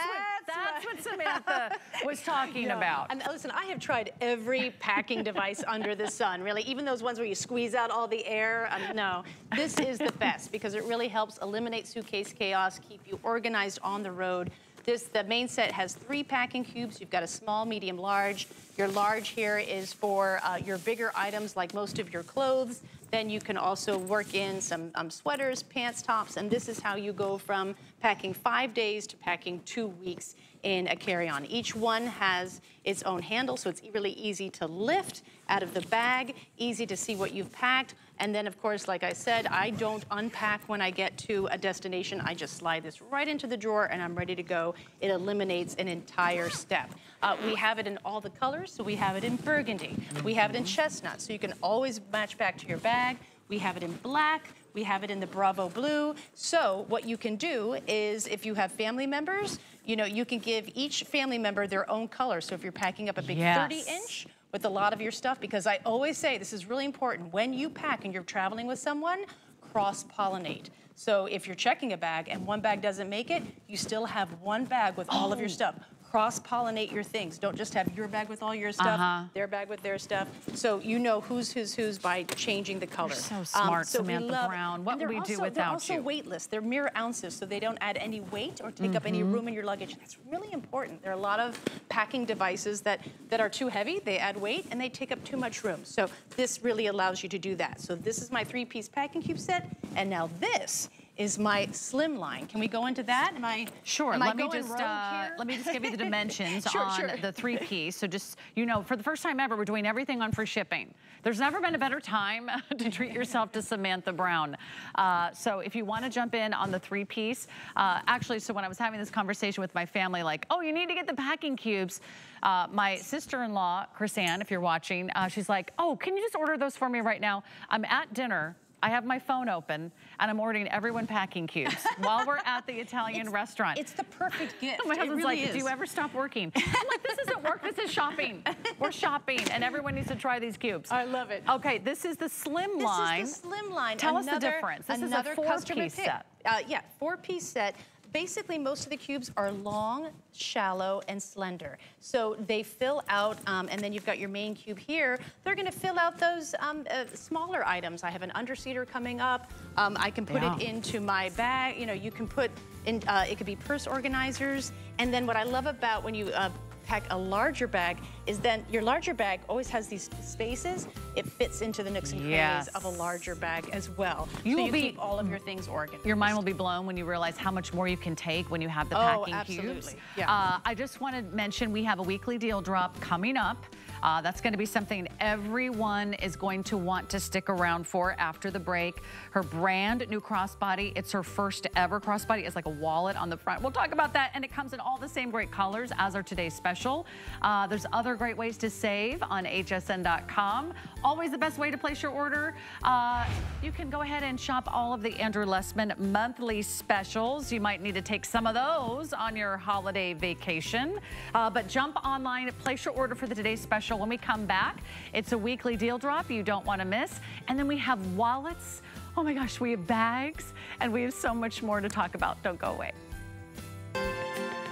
[SPEAKER 1] that's, what, that's what Samantha was talking about.
[SPEAKER 2] And listen, I have tried every packing device under the sun, really, even those ones where you squeeze out all the air. Um, no, this is the best because it really helps eliminate suitcase chaos, keep you organized on the road. This, the main set has three packing cubes. You've got a small, medium, large. Your large here is for uh, your bigger items like most of your clothes. Then you can also work in some um, sweaters, pants, tops, and this is how you go from packing five days to packing two weeks in a carry-on. Each one has its own handle, so it's really easy to lift out of the bag, easy to see what you've packed. And then, of course, like I said, I don't unpack when I get to a destination. I just slide this right into the drawer and I'm ready to go. It eliminates an entire step. Uh, we have it in all the colors, so we have it in burgundy. We have it in chestnut, so you can always match back to your bag. We have it in black. We have it in the Bravo Blue. So what you can do is if you have family members, you know, you can give each family member their own color. So if you're packing up a big yes. 30 inch with a lot of your stuff, because I always say this is really important. When you pack and you're traveling with someone, cross-pollinate. So if you're checking a bag and one bag doesn't make it, you still have one bag with all of your oh. stuff cross-pollinate your things. Don't just have your bag with all your stuff, uh -huh. their bag with their stuff. So you know who's who's who's by changing the color.
[SPEAKER 1] You're so smart, um, so Samantha love, Brown. What would we
[SPEAKER 2] also,
[SPEAKER 1] do without you?
[SPEAKER 2] they're also
[SPEAKER 1] you?
[SPEAKER 2] weightless. They're mere ounces, so they don't add any weight or take mm -hmm. up any mm-hmm. room in your luggage. That's really important. There are a lot of packing devices that, that are too heavy, they add weight, and they take up too much room. So this really allows you to do that. So this is my three-piece packing cube set, and now this is my slim line. Can we go into that? Am I
[SPEAKER 1] sure?
[SPEAKER 2] Am
[SPEAKER 1] let
[SPEAKER 2] I
[SPEAKER 1] me just uh, let me just give you the dimensions
[SPEAKER 2] sure,
[SPEAKER 1] on
[SPEAKER 2] sure.
[SPEAKER 1] the three piece. So just you know, for the first time ever, we're doing everything on free shipping. There's never been a better time to treat yourself to Samantha Brown. Uh, so if you want to jump in on the three piece, uh, actually, so when I was having this conversation with my family, like, oh, you need to get the packing cubes. Uh, my sister-in-law, Chris Ann, if you're watching, uh, she's like, oh, can you just order those for me right now? I'm at dinner I have my phone open and I'm ordering everyone packing cubes while we're at the Italian
[SPEAKER 2] it's,
[SPEAKER 1] restaurant.
[SPEAKER 2] It's the perfect gift.
[SPEAKER 1] my husband's
[SPEAKER 2] really
[SPEAKER 1] like,
[SPEAKER 2] is.
[SPEAKER 1] do you ever stop working? I'm like, this isn't work, this is shopping. We're shopping and everyone needs to try these cubes.
[SPEAKER 2] I love it.
[SPEAKER 1] Okay, this is the slim line.
[SPEAKER 2] This is the slim line.
[SPEAKER 1] Tell
[SPEAKER 2] another,
[SPEAKER 1] us the difference. This is a four-piece set.
[SPEAKER 2] Uh, yeah, four-piece set
[SPEAKER 4] basically most of the cubes are long, shallow, and slender. So they fill out, um, and then you've got your main cube here. They're gonna fill out those um, uh, smaller items. I have an underseater coming up. Um, I can put
[SPEAKER 1] Yeah.
[SPEAKER 4] it into my bag. You know, you can put in, uh, it could be purse organizers. And then what I love about when you uh, pack a larger bag is then your larger bag always has these spaces. It fits into the nooks and crannies
[SPEAKER 1] Yes.
[SPEAKER 4] of a larger bag as well.
[SPEAKER 1] You
[SPEAKER 4] so
[SPEAKER 1] will
[SPEAKER 4] you
[SPEAKER 1] be-
[SPEAKER 4] keep all of your things organized.
[SPEAKER 1] Your mind will be blown when you realize how much more you can take when you have the
[SPEAKER 4] Oh,
[SPEAKER 1] packing cubes.
[SPEAKER 4] absolutely. Yeah.
[SPEAKER 1] Uh, I just want to mention we have a weekly deal drop coming up. Uh, that's going to be something everyone is going to want to stick around for after the break. Her brand new crossbody, it's her first ever crossbody. It's like a wallet on the front. We'll talk about that, and it comes in all the same great colors as our today's special. Uh, there's other great ways to save on hsn.com. Always the best way to place your order. Uh, you can go ahead and shop all of the Andrew Lessman monthly specials. You might need to take some of those on your holiday vacation. Uh, but jump online, place your order for the today's special. When we come back, it's a weekly deal drop you don't want to miss. And then we have wallets. Oh my gosh, we have bags, and we have so much more to talk about. Don't go away.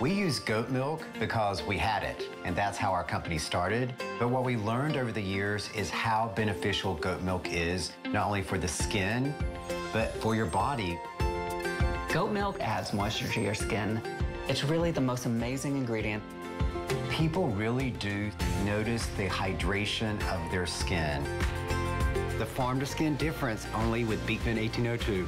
[SPEAKER 5] We use goat milk because we had it, and that's how our company started. But what we learned over the years is how beneficial goat milk is, not only for the skin, but for your body.
[SPEAKER 6] Goat milk adds moisture to your skin. It's really the most amazing ingredient.
[SPEAKER 5] People really do notice the hydration of their skin. The farm to skin difference only with Beekman 1802.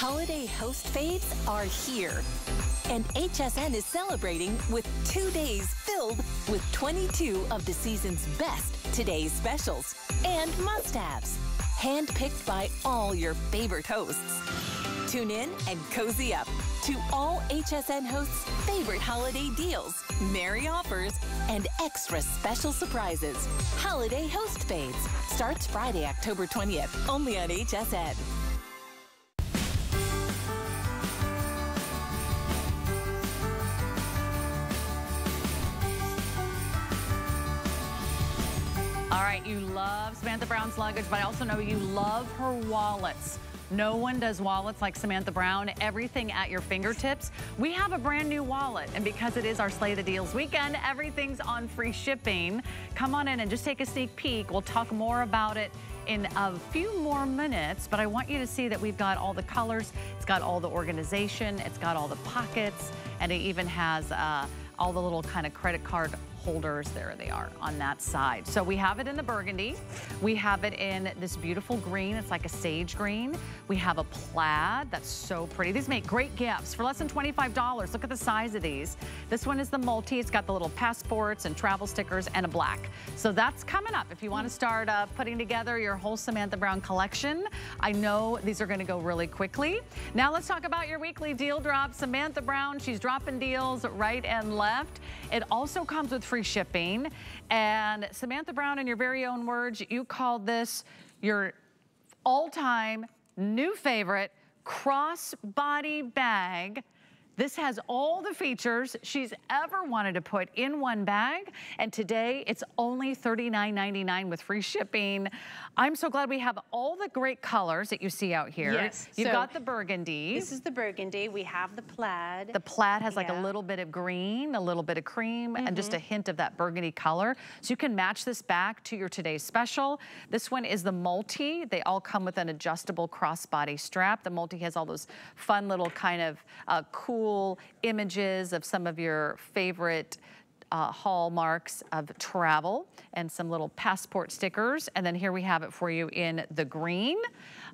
[SPEAKER 7] Holiday host faves are here. And HSN is celebrating with two days filled with 22 of the season's best today's specials and must-haves. Handpicked by all your favorite hosts. Tune in and cozy up to all HSN hosts' favorite holiday deals, merry offers, and extra special surprises. Holiday Host Faves starts Friday, October 20th, only on HSN.
[SPEAKER 1] All right, you love Samantha Brown's luggage, but I also know you love her wallets. No one does wallets like Samantha Brown. Everything at your fingertips. We have a brand new wallet, and because it is our Slay the Deals weekend, everything's on free shipping. Come on in and just take a sneak peek. We'll talk more about it in a few more minutes, but I want you to see that we've got all the colors. It's got all the organization. It's got all the pockets, and it even has uh, all the little kind of credit card holders. There they are on that side. So we have it in the burgundy. We have it in this beautiful green. It's like a sage green. We have a plaid. That's so pretty. These make great gifts for less than $25. Look at the size of these. This one is the multi. It's got the little passports and travel stickers and a black. So that's coming up. If you want to start uh, putting together your whole Samantha Brown collection, I know these are going to go really quickly. Now let's talk about your weekly deal drop. Samantha Brown, she's dropping deals right and left. It also comes with free shipping. And Samantha Brown, in your very own words, you called this your all-time new favorite crossbody bag. This has all the features she's ever wanted to put in one bag. And today it's only $39.99 with free shipping. I'm so glad we have all the great colors that you see out here.
[SPEAKER 4] Yes,
[SPEAKER 1] You've
[SPEAKER 4] so
[SPEAKER 1] got the burgundy.
[SPEAKER 4] This is the burgundy. We have the plaid.
[SPEAKER 1] The plaid has like a little bit of green, a little bit of cream, and just a
[SPEAKER 4] Mm-hmm.
[SPEAKER 1] hint of that burgundy color. So you can match this back to your today's special. This one is the multi. They all come with an adjustable crossbody strap. The multi has all those fun little kind of uh, cool images of some of your favorite uh, hallmarks of travel and some little passport stickers. And then here we have it for you in the green.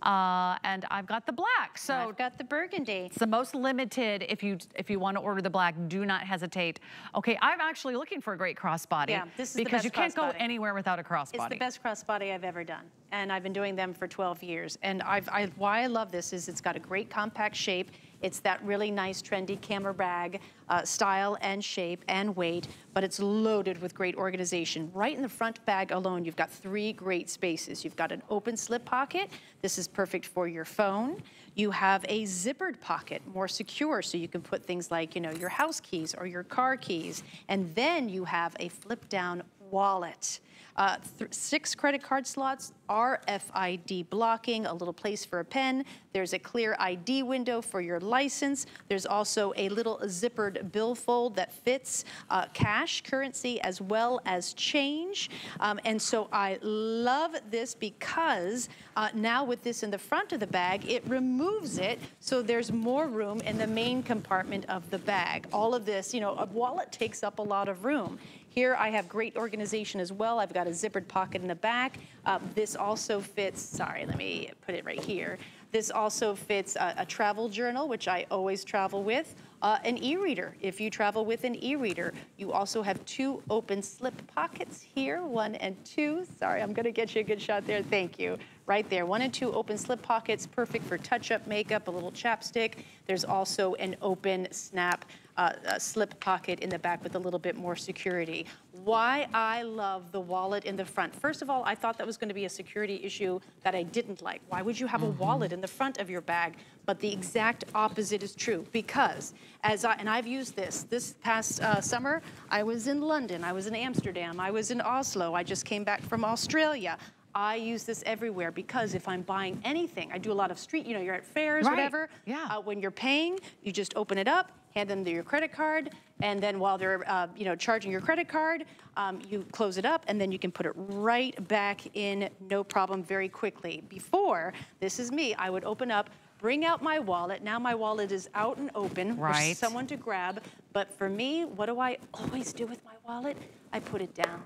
[SPEAKER 1] Uh, and I've got the black. So
[SPEAKER 4] I've got the burgundy.
[SPEAKER 1] it's the most limited if you if you want to order the black, do not hesitate. Okay, I'm actually looking for a great crossbody
[SPEAKER 4] Yeah, this is the
[SPEAKER 1] because you can't go anywhere without a crossbody.
[SPEAKER 4] It's the best crossbody I've ever done.
[SPEAKER 2] And I've been doing them for 12 years. And I've, I, why I love this is it's got a great compact shape. It's that really nice, trendy camera bag uh, style and shape and weight, but it's loaded with great organization. Right in the front bag alone, you've got three great spaces. You've got an open slip pocket. This is perfect for your phone. You have a zippered pocket, more secure, so you can put things like, you know, your house keys or your car keys. And then you have a flip down wallet. Uh, six credit card slots, RFID blocking, a little place for a pen. There's a clear ID window for your license. There's also a little zippered billfold that fits uh, cash currency as well as change. Um, and so I love this because uh, now with this in the front of the bag, it removes it so there's more room in the main compartment of the bag. All of this, you know, a wallet takes up a lot of room. Here I have great organization as well. I've got a zippered pocket in the back. Uh, this also fits, sorry, let me put it right here. This also fits a, a travel journal, which I always travel with. Uh, an e-reader, if you travel with an e-reader. You also have two open slip pockets here, one and two. Sorry, I'm gonna get you a good shot there, thank you. Right there, one and two open slip pockets, perfect for touch-up makeup, a little chapstick. There's also an open snap uh, slip pocket in the back with a little bit more security. Why I love the wallet in the front. First of all, I thought that was going to be a security issue that I didn't like. Why would you have mm -hmm. a mm-hmm. wallet in the front of your bag? But the exact opposite is true because as I, and I've used this, this past uh, summer, I was in London, I was in Amsterdam, I was in Oslo, I just came back from Australia. I use this everywhere because if I'm buying anything, I do a lot of street, you know, you're at fairs, right. whatever.
[SPEAKER 1] Yeah.
[SPEAKER 2] Uh, when you're paying, you just open it up, hand them your credit card, and then while they're uh, you know charging your credit card, um, you close it up, and then you can put it right back in, no problem, very quickly. Before, this is me, I would open up, bring out my wallet. Now my wallet is out and open
[SPEAKER 1] right.
[SPEAKER 2] for someone to grab. But for me, what do I always do with my wallet? I put it down.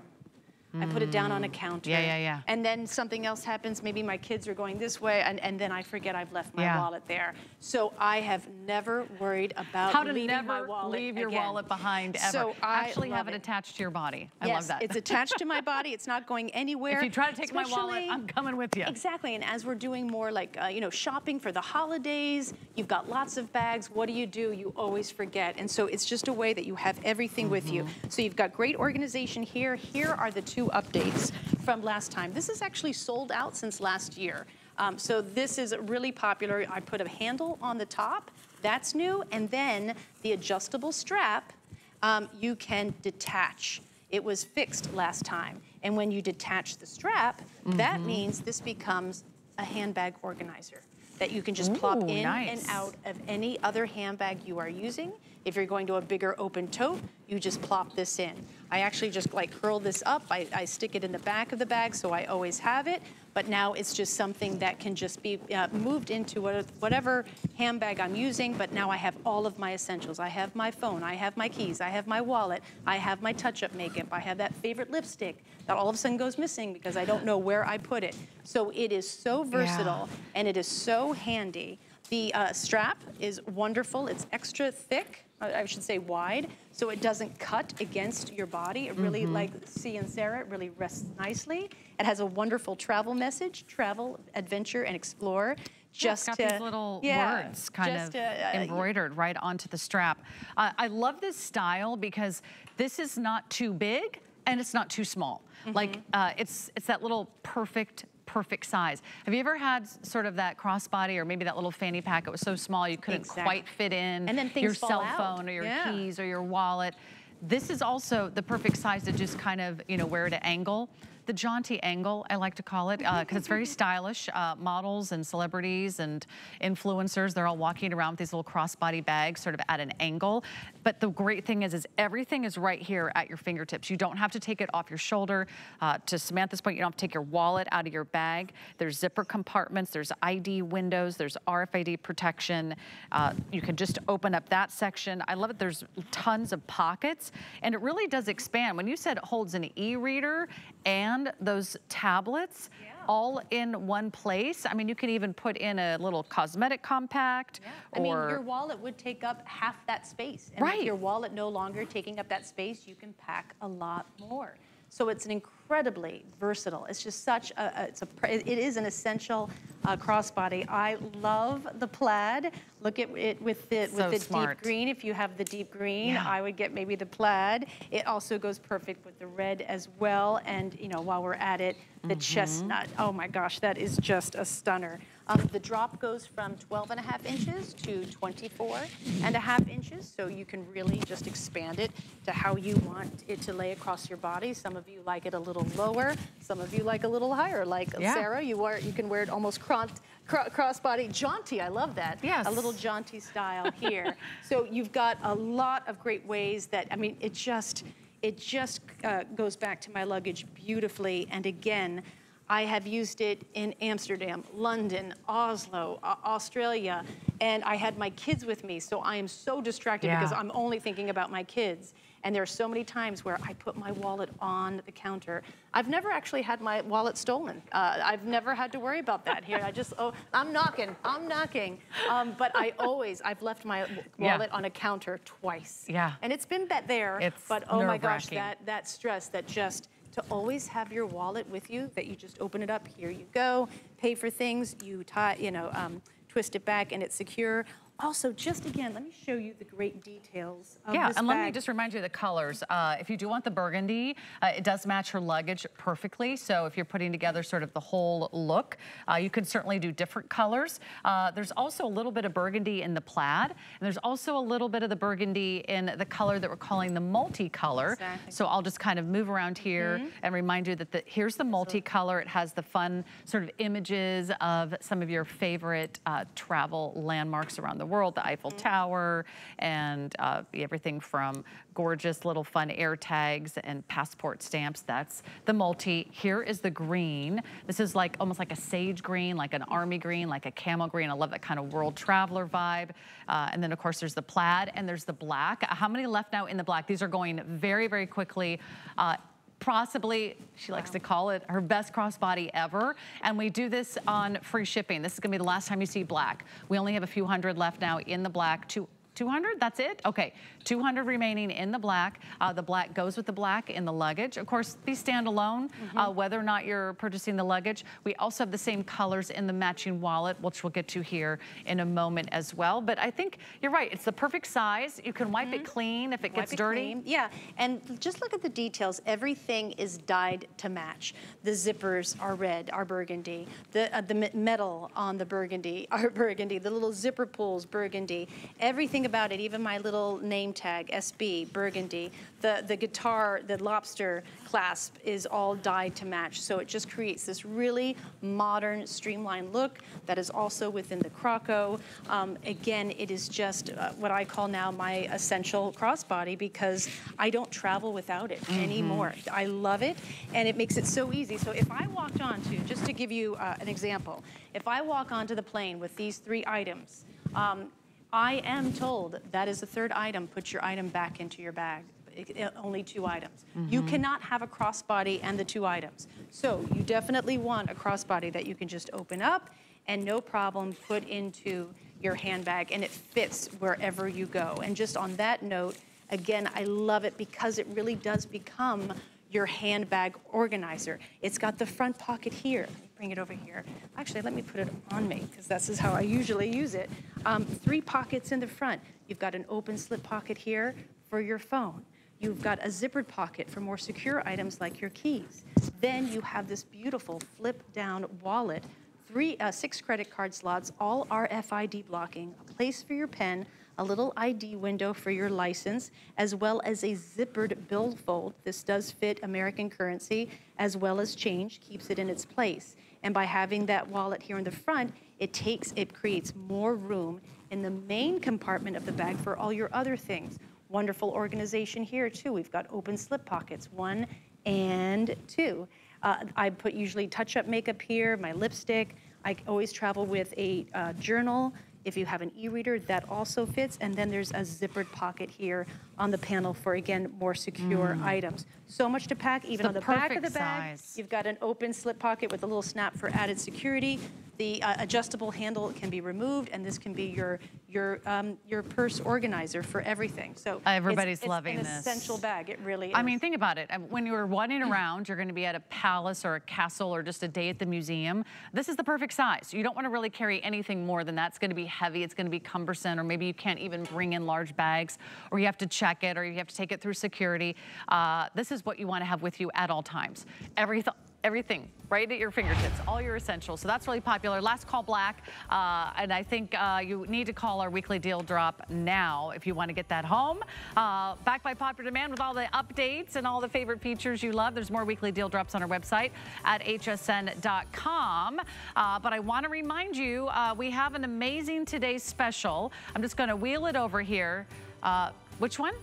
[SPEAKER 2] I put it down on a mm. counter.
[SPEAKER 1] Yeah, yeah, yeah.
[SPEAKER 2] And then something else happens. Maybe my kids are going this way, and, and then I forget I've left my yeah. wallet there. So I have never worried about
[SPEAKER 1] How to never leave your
[SPEAKER 2] again.
[SPEAKER 1] wallet behind ever.
[SPEAKER 2] So I
[SPEAKER 1] actually have it,
[SPEAKER 2] it,
[SPEAKER 1] attached to your body. I
[SPEAKER 2] yes,
[SPEAKER 1] love that.
[SPEAKER 2] it's attached to my body. It's not going anywhere.
[SPEAKER 1] If you try to take
[SPEAKER 2] Especially,
[SPEAKER 1] my wallet, I'm coming with you.
[SPEAKER 2] Exactly. And as we're doing more like uh, you know shopping for the holidays, you've got lots of bags. What do you do? You always forget. And so it's just a way that you have everything mm -hmm. with you. Mm-hmm. So you've got great organization here. Here are the two updates from last time. This is actually sold out since last year. Um, so this is really popular. I put a handle on the top. That's new. And then the adjustable strap, um, you can detach. It was fixed last time. And when you detach the strap, mm -hmm. that mm-hmm. means this becomes a handbag organizer that you can just
[SPEAKER 1] Ooh,
[SPEAKER 2] plop in
[SPEAKER 1] nice.
[SPEAKER 2] and out of any other handbag you are using. If you're going to a bigger open tote, you just plop this in. I actually just like curl this up. I, I stick it in the back of the bag so I always have it. But now it's just something that can just be uh, moved into whatever handbag I'm using. But now I have all of my essentials. I have my phone. I have my keys. I have my wallet. I have my touch-up makeup. I have that favorite lipstick that all of a sudden goes missing because I don't know where I put it. So it is so versatile yeah. and it is so handy. The uh, strap is wonderful. It's extra thick, I should say wide, so it doesn't cut against your body. It really, mm -hmm. like C and Sarah, it really rests nicely. It has a wonderful travel message, travel, adventure, and explore.
[SPEAKER 1] Just yeah, got to, these little yeah, words kind of to, uh, embroidered right onto the strap. Uh, I love this style because this is not too big and it's not too small. Mm -hmm. Like uh, it's it's that little perfect perfect size. Have you ever had sort of that crossbody or maybe that little fanny pack? It was so small you couldn't exactly. quite fit in
[SPEAKER 2] and then
[SPEAKER 1] your cell
[SPEAKER 2] out.
[SPEAKER 1] phone or your
[SPEAKER 2] yeah.
[SPEAKER 1] keys or your wallet. This is also the perfect size to just kind of, you know, wear at an angle the jaunty angle, I like to call it, because uh, it's very stylish. Uh, models and celebrities and influencers, they're all walking around with these little crossbody bags sort of at an angle. But the great thing is, is everything is right here at your fingertips. You don't have to take it off your shoulder. Uh, to Samantha's point, you don't have to take your wallet out of your bag. There's zipper compartments, there's ID windows, there's RFID protection. Uh, you can just open up that section. I love it. There's tons of pockets, and it really does expand. When you said it holds an e-reader and and those tablets yeah. all in one place. I mean, you can even put in a little cosmetic compact.
[SPEAKER 2] Yeah. I mean, your wallet would take up half that space. And
[SPEAKER 1] right.
[SPEAKER 2] with your wallet no longer taking up that space, you can pack a lot more. So it's an incredibly versatile. It's just such a, a it's a, it is an essential uh, crossbody. I love the plaid. Look at it with the,
[SPEAKER 1] So
[SPEAKER 2] with the
[SPEAKER 1] smart.
[SPEAKER 2] deep green. If you have the deep green,
[SPEAKER 1] Yeah.
[SPEAKER 2] I would get maybe the plaid. It also goes perfect with the red as well. And, you know, while we're at it, the
[SPEAKER 1] Mm-hmm.
[SPEAKER 2] chestnut. Oh my gosh, that is just a stunner. Um, the drop goes from 12 and a half inches to 24 and a half inches, so you can really just expand it to how you want it to lay across your body. Some of you like it a little lower, some of you like a little higher. Like
[SPEAKER 1] Yeah.
[SPEAKER 2] Sarah, you wear you can wear it almost cron- cro- crossbody, jaunty. I love that.
[SPEAKER 1] Yes.
[SPEAKER 2] a little jaunty style here. so you've got a lot of great ways that I mean, it just it just uh, goes back to my luggage beautifully. And again, I have used it in Amsterdam, London, Oslo, uh, Australia, and I had my kids with me, so I am so distracted
[SPEAKER 1] Yeah.
[SPEAKER 2] because I'm only thinking about my kids. And there are so many times where I put my wallet on the counter. I've never actually had my wallet stolen. Uh, I've never had to worry about that here. I just, oh, I'm knocking, I'm knocking. Um, but I always, I've left my w-
[SPEAKER 1] Yeah.
[SPEAKER 2] wallet on a counter twice.
[SPEAKER 1] Yeah.
[SPEAKER 2] And it's been bet there.
[SPEAKER 1] It's
[SPEAKER 2] but oh my gosh, that that stress that just to always have your wallet with you, that you just open it up, here you go, pay for things, you tie, you know, um, twist it back and it's secure. Also, just again, let me show you the great details of
[SPEAKER 1] Yeah, and let me just remind you of the colors. Uh, if you do want the burgundy, uh, it does match her luggage perfectly. So if you're putting together sort of the whole look, uh, you could certainly do different colors. Uh, there's also a little bit of burgundy in the plaid, and there's also a little bit of the burgundy in the color that we're calling the multicolor.
[SPEAKER 2] Exactly.
[SPEAKER 1] So I'll just kind of move around here
[SPEAKER 2] Mm-hmm.
[SPEAKER 1] and remind you that the, here's the multicolor. It has the fun sort of images of some of your favorite uh, travel landmarks around the world, the Eiffel Tower, and uh, everything from gorgeous little fun air tags and passport stamps. That's the multi. Here is the green. This is like almost like a sage green, like an army green, like a camel green. I love that kind of world traveler vibe. Uh, and then of course there's the plaid and there's the black. How many left now in the black? These are going very, very quickly. Uh, possibly, she likes to call it her best crossbody ever. And we do this on free shipping. This is gonna be the last time you see black. We only have a few hundred left now in the black. Two, 200, that's it? Okay, 200 remaining in the black. Uh, the black goes with the black in the luggage. Of course, these stand alone, uh, whether or not you're purchasing the luggage. We also have the same colors in the matching wallet, which we'll get to here in a moment as well. But I think you're right, it's the perfect size. You can wipe it clean if it
[SPEAKER 2] Wipe
[SPEAKER 1] gets
[SPEAKER 2] it
[SPEAKER 1] dirty.
[SPEAKER 2] clean. Yeah, and just look at the details. Everything is dyed to match. The zippers are red, are burgundy. The uh, the metal on the burgundy are burgundy. The little zipper pulls, burgundy. Everything about it, even my little name tag, SB, burgundy. The the guitar, the lobster clasp is all dyed to match. So it just creates this really modern, streamlined look that is also within the Croco. Um, again, it is just uh, what I call now my essential crossbody because I don't travel without it anymore. I love it, and it makes it so easy. So if I walked onto, just to give you uh, an example, if I walk onto the plane with these three items, um, I am told that is the third item. Put your item back into your bag. It- only two items. You mm-hmm. cannot have a crossbody and the two items. So you definitely want a crossbody that you can just open up and no problem put into your handbag and it fits wherever you go. And just on that note, again, I love it because it really does become your handbag organizer. It's got the front pocket here. Bring it over here. Actually, let me put it on me because this is how I usually use it. Um, three pockets in the front. You've got an open slip pocket here for your phone. You've got a zippered pocket for more secure items like your keys. Then you have this beautiful flip down wallet, three, uh, six credit card slots, all RFID blocking, a place for your pen, a little ID window for your license, as well as a zippered billfold. This does fit American currency as well as change, keeps it in its place. And by having that wallet here in the front, it takes, it creates more room in the main compartment of the bag for all your other things. Wonderful organization here too. We've got open slip pockets, one and two. Uh, I put usually touch-up makeup here, my lipstick. I always travel with a uh, journal. If you have an e-reader, that also fits. And then there's a zippered pocket here on the panel for, again, more secure items. So much to pack, even
[SPEAKER 1] the
[SPEAKER 2] on the back of the bag.
[SPEAKER 1] size.
[SPEAKER 2] You've got an open slip pocket with a little snap for added security. the uh, adjustable handle can be removed, and this can be your your um, your purse organizer for everything. So it's-
[SPEAKER 1] Everybody's
[SPEAKER 2] it's,
[SPEAKER 1] loving
[SPEAKER 2] an
[SPEAKER 1] this.
[SPEAKER 2] essential bag. It really is.
[SPEAKER 1] I mean, think about it. Um, When you're running around, you're going to be at a palace or a castle or just a day at the museum. This is the perfect size. You don't want to really carry anything more than that. It's going to be heavy. It's going to be cumbersome, or maybe you can't even bring in large bags, or you have to check it, or you have to take it through security. Uh, this is what you want to have with you at all times. Everything everything right at your fingertips, all your essentials. So that's really popular. Last call black, uh, and I think uh, you need to call our weekly deal drop now if you want to get that home. Uh, back by popular demand with all the updates and all the favorite features you love. There's more weekly deal drops on our website at hsn.com. Uh, but I want to remind you, uh, we have an amazing today's special. I'm just going to wheel it over here. Uh, which one?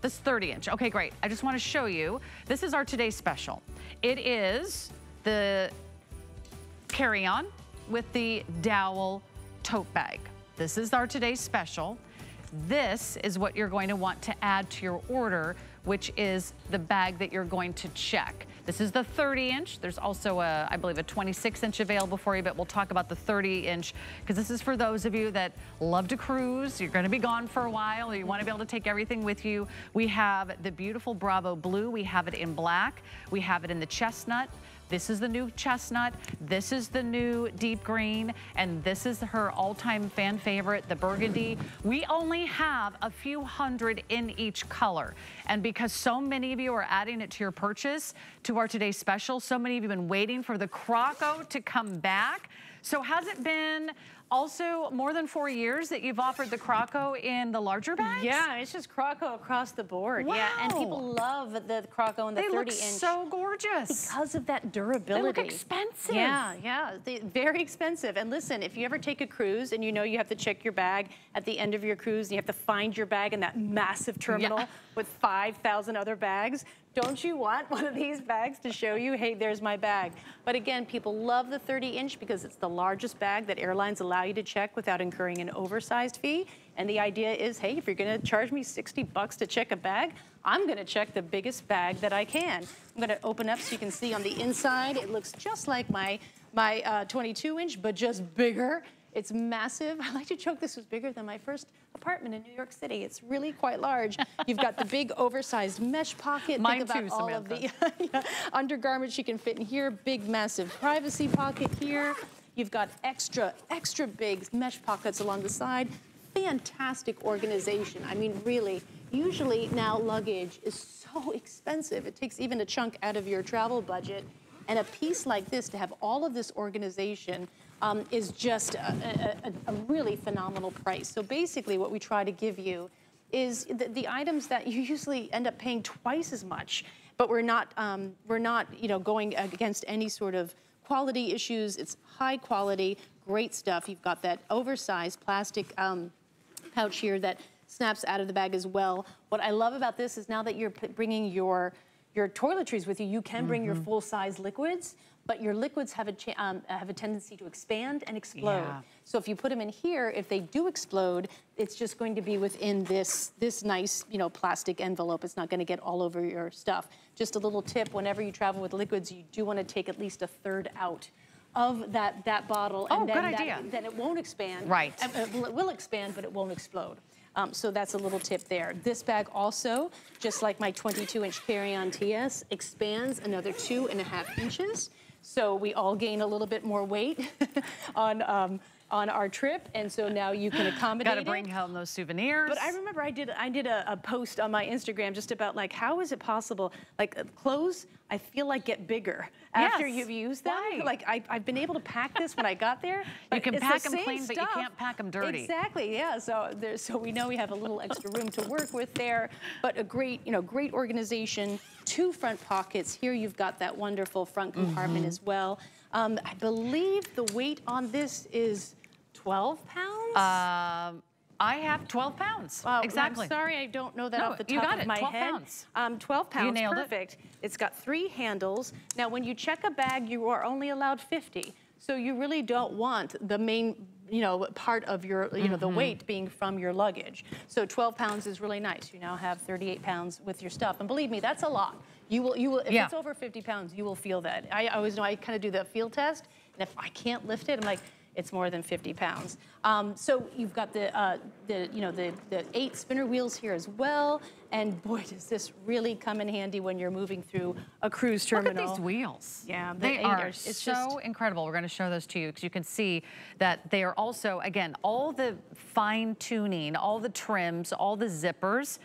[SPEAKER 1] This 30 inch. Okay, great. I just want to show you. This is our today's special. It is the carry-on with the dowel tote bag. This is our today's special. This is what you're going to want to add to your order, which is the bag that you're going to check. This is the 30 inch. There's also a, I believe, a 26 inch available for you, but we'll talk about the 30 inch because this is for those of you that love to cruise. You're going to be gone for a while. You want to be able to take everything with you. We have the beautiful Bravo blue. We have it in black. We have it in the chestnut. This is the new chestnut. This is the new deep green. And this is her all-time fan favorite, the burgundy. We only have a few hundred in each color. And because so many of you are adding it to your purchase, to our today's special, so many of you have been waiting for the Croco to come back. So has it been also more than four years that you've offered the Croco in the larger bags?
[SPEAKER 2] Yeah, it's just Croco across the board. Yeah, and people love the Croco and the
[SPEAKER 1] They
[SPEAKER 2] 30
[SPEAKER 1] look
[SPEAKER 2] inch.
[SPEAKER 1] so gorgeous.
[SPEAKER 2] because of that durability.
[SPEAKER 1] They look expensive.
[SPEAKER 2] Yeah, yeah, they, very expensive. And listen, if you ever take a cruise and you know you have to check your bag at the end of your cruise and you have to find your bag in that massive terminal
[SPEAKER 1] Yeah.
[SPEAKER 2] with 5,000 other bags, don't you want one of these bags to show you, hey, there's my bag? But again, people love the 30 inch because it's the largest bag that airlines allow you to check without incurring an oversized fee. And the idea is, hey, if you're gonna charge me 60 bucks to check a bag, I'm gonna check the biggest bag that I can. I'm gonna open up so you can see on the inside, it looks just like my, my uh, 22 inch, but just bigger. It's massive. I like to joke this was bigger than my first apartment in New York City. It's really quite large. You've got the big oversized mesh pocket.
[SPEAKER 1] Mine
[SPEAKER 2] Think about
[SPEAKER 1] too,
[SPEAKER 2] all of the yeah, undergarments you can fit in here. Big, massive privacy pocket here. You've got extra, extra big mesh pockets along the side. Fantastic organization. I mean, really, usually now luggage is so expensive. It takes even a chunk out of your travel budget. And a piece like this, to have all of this organization, um, is just a, a, a- really phenomenal price. So basically, what we try to give you is the, the items that you usually end up paying twice as much, but we're not, um, we're not, you know, going against any sort of quality issues. It's high quality, great stuff. You've got that oversized plastic um, pouch here that snaps out of the bag as well. What I love about this is now that you're bringing your your toiletries with you, you can bring your full-size liquids, but your liquids have a um, have a tendency to expand and explode.
[SPEAKER 1] Yeah.
[SPEAKER 2] So if you put them in here, if they do explode, it's just going to be within this this nice, you know, plastic envelope. It's not going to get all over your stuff. Just a little tip: whenever you travel with liquids, you do want to take at least a third out of that that bottle,
[SPEAKER 1] Oh,
[SPEAKER 2] and then
[SPEAKER 1] good
[SPEAKER 2] that-
[SPEAKER 1] idea.
[SPEAKER 2] then it won't expand.
[SPEAKER 1] Right.
[SPEAKER 2] Uh, uh, well, It will expand, but it won't explode. Um, so that's a little tip there. This bag also, just like my 22-inch carry-on TS, expands another two and a half inches. So we all gain a little bit more weight on um, on our trip, and so now you can accommodate
[SPEAKER 1] Got to
[SPEAKER 2] it.
[SPEAKER 1] bring home those souvenirs.
[SPEAKER 2] But I remember I did I did a, a post on my Instagram just about like how is it possible like uh, clothes I feel like get bigger after
[SPEAKER 1] Yes.
[SPEAKER 2] you've used them.
[SPEAKER 1] Right.
[SPEAKER 2] Like I, I've been able to pack this when I got there. you
[SPEAKER 1] can pack
[SPEAKER 2] the
[SPEAKER 1] 'em
[SPEAKER 2] same
[SPEAKER 1] clean, but you can't pack them dirty.
[SPEAKER 2] Exactly. Yeah. So there's so we know we have a little extra room to work with there, but a great you know great organization. Two front pockets. Here you've got that wonderful front compartment
[SPEAKER 1] Mm-hmm.
[SPEAKER 2] as well. Um, I believe the weight on this is 12 pounds.
[SPEAKER 1] Um, I have 12 pounds.
[SPEAKER 2] Wow,
[SPEAKER 1] exactly.
[SPEAKER 2] I'm sorry, I don't know that
[SPEAKER 1] No,
[SPEAKER 2] off the top
[SPEAKER 1] you got
[SPEAKER 2] of
[SPEAKER 1] it,
[SPEAKER 2] my
[SPEAKER 1] 12
[SPEAKER 2] head.
[SPEAKER 1] pounds.
[SPEAKER 2] Um, 12 pounds, you
[SPEAKER 1] nailed it.
[SPEAKER 2] perfect. It's got three handles. Now, when you check a bag, you are only allowed 50. So you really don't want the main you know, part of your, you know, the mm-hmm. weight being from your luggage. So 12 pounds is really nice. You now have 38 pounds with your stuff. And believe me, that's a lot. You will, you will, if
[SPEAKER 1] Yeah.
[SPEAKER 2] it's over 50 pounds, you will feel that. I always know I kind of do the field test, and if I can't lift it, I'm like, it's more than 50 pounds. Um, so you've got the, uh, the, you know, the, the eight spinner wheels here as well. And boy, does this really come in handy when you're moving through a cruise terminal.
[SPEAKER 1] Look at these wheels.
[SPEAKER 2] Yeah, the
[SPEAKER 1] they are
[SPEAKER 2] are- it's
[SPEAKER 1] so
[SPEAKER 2] just-
[SPEAKER 1] incredible. We're going to show those to you because you can see that they are also, again, all the fine tuning, all the trims, all the zippers.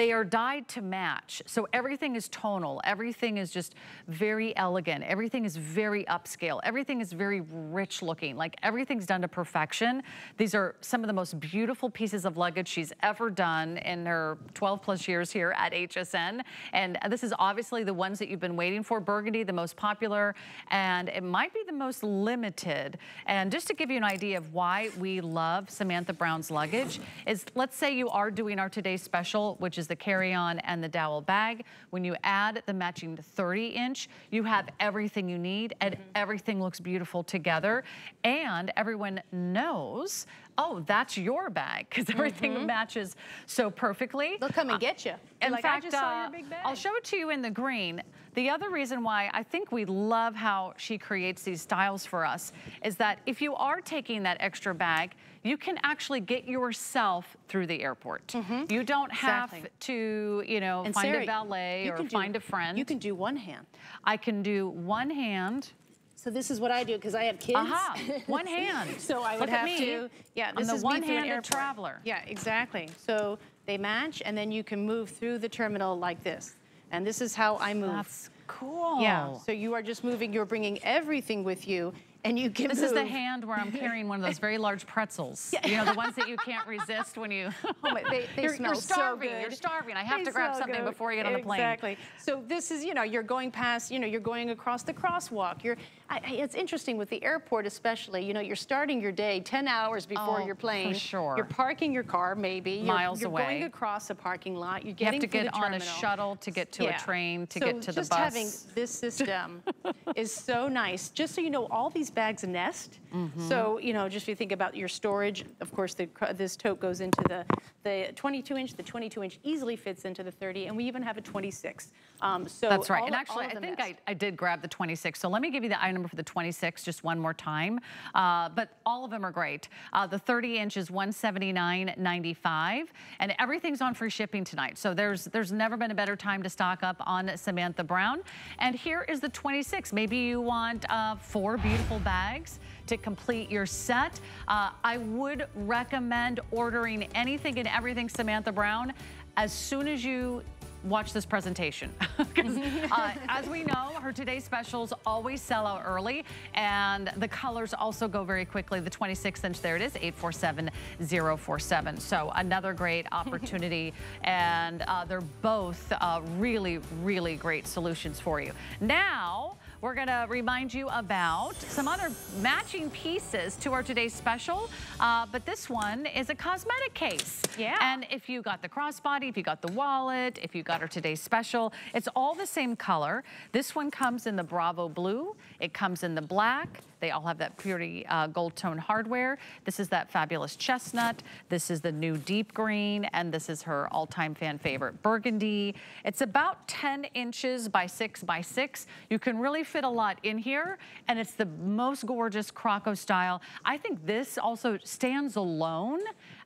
[SPEAKER 1] They are dyed to match. So everything is tonal. Everything is just very elegant. Everything is very upscale. Everything is very rich looking. Like everything's done to perfection. These are some of the most beautiful pieces of luggage she's ever done in her 12 plus years here at HSN. And this is obviously the ones that you've been waiting for. Burgundy, the most popular, and it might be the most limited. And just to give you an idea of why we love Samantha Brown's luggage is let's say you are doing our today special, which is the carry-on and the dowel bag. When you add the matching 30 inch, you have everything you need and mm-hmm. everything looks beautiful together. And everyone knows, oh, that's your bag because everything mm-hmm. matches so perfectly.
[SPEAKER 2] They'll come and uh, get you.
[SPEAKER 1] In
[SPEAKER 2] like,
[SPEAKER 1] fact,
[SPEAKER 2] I just saw
[SPEAKER 1] uh,
[SPEAKER 2] your big bag.
[SPEAKER 1] I'll show it to you in the green. The other reason why I think we love how she creates these styles for us is that if you are taking that extra bag, you can actually get yourself through the airport. Mm-hmm. You don't have.
[SPEAKER 2] Exactly.
[SPEAKER 1] to, you know,
[SPEAKER 2] And
[SPEAKER 1] find
[SPEAKER 2] Sarah,
[SPEAKER 1] a valet or
[SPEAKER 2] do-
[SPEAKER 1] find a friend.
[SPEAKER 2] You can do one hand.
[SPEAKER 1] I can do one hand.
[SPEAKER 2] So this is what I do because I have kids.
[SPEAKER 1] Aha, one hand.
[SPEAKER 2] so I would
[SPEAKER 1] Look
[SPEAKER 2] have to. Yeah,
[SPEAKER 1] I'm
[SPEAKER 2] this
[SPEAKER 1] the
[SPEAKER 2] is an
[SPEAKER 1] one-handed traveler.
[SPEAKER 2] Yeah, exactly. So they match, and then you can move through the terminal like this. And this is how I move.
[SPEAKER 1] That's cool.
[SPEAKER 2] yeah. So you are just moving. You're bringing everything with you, and you can
[SPEAKER 1] This
[SPEAKER 2] move.
[SPEAKER 1] is the hand where I'm carrying one of those very large pretzels. You know, the ones that you can't resist when you.
[SPEAKER 2] Oh my, they, they
[SPEAKER 1] you're,
[SPEAKER 2] smell
[SPEAKER 1] you're starving.
[SPEAKER 2] so good.
[SPEAKER 1] You're starving. I have
[SPEAKER 2] They
[SPEAKER 1] to grab something
[SPEAKER 2] good.
[SPEAKER 1] before you get on the plane.
[SPEAKER 2] Exactly. So this is, you know, you're going past, you know, you're going across the crosswalk. You're, I, I- it's interesting with the airport, especially. You know, you're starting your day 10 hours before
[SPEAKER 1] Oh,
[SPEAKER 2] your
[SPEAKER 1] for
[SPEAKER 2] plane.
[SPEAKER 1] sure.
[SPEAKER 2] You're parking your car, maybe. You're-
[SPEAKER 1] Miles
[SPEAKER 2] you're
[SPEAKER 1] away.
[SPEAKER 2] going across a parking lot. You're
[SPEAKER 1] You have
[SPEAKER 2] getting
[SPEAKER 1] to get on a shuttle to get to
[SPEAKER 2] Yeah.
[SPEAKER 1] a train to
[SPEAKER 2] So
[SPEAKER 1] get to the bus.
[SPEAKER 2] just having this system is so nice. Just so you know, all these bags nest.
[SPEAKER 1] Mm-hmm.
[SPEAKER 2] So you know, just if you think about your storage, of course, the, this tote goes into the the 22 inch. The 22 inch easily fits into the 30, and we even have a 26. Um, so
[SPEAKER 1] That's right.
[SPEAKER 2] all
[SPEAKER 1] and actually, I think. I, I did grab the 26. So let me give you the item number for the 26 just one more time. Uh, but all of them are great. Uh, the 30 inch is 179.95, and everything's on free shipping tonight. So there's there's never been a better time to stock up on Samantha Brown. And here is the 26. Maybe you want uh, four beautiful bags to complete your set. Uh, I would recommend ordering anything and everything Samantha Brown as soon as you watch this presentation. 'Cause, uh, as we know, her Today specials always sell out early and the colors also go very quickly. The 26 inch, there it is, 847047. So another great opportunity and uh, they're both uh, really, really great solutions for you. Now, we're gonna remind you about some other matching pieces to our today's special, uh, but this one is a cosmetic case.
[SPEAKER 2] Yeah.
[SPEAKER 1] And if you got the crossbody, if you got the wallet, if you got our today's special, it's all the same color. This one comes in the Bravo blue. It comes in the black. They all have that pretty uh, gold tone hardware. This is that fabulous chestnut. This is the new deep green, and this is her all-time fan favorite burgundy. It's about 10 inches by six by six. You can really fit a lot in here, and it's the most gorgeous Croco style. I think this also stands alone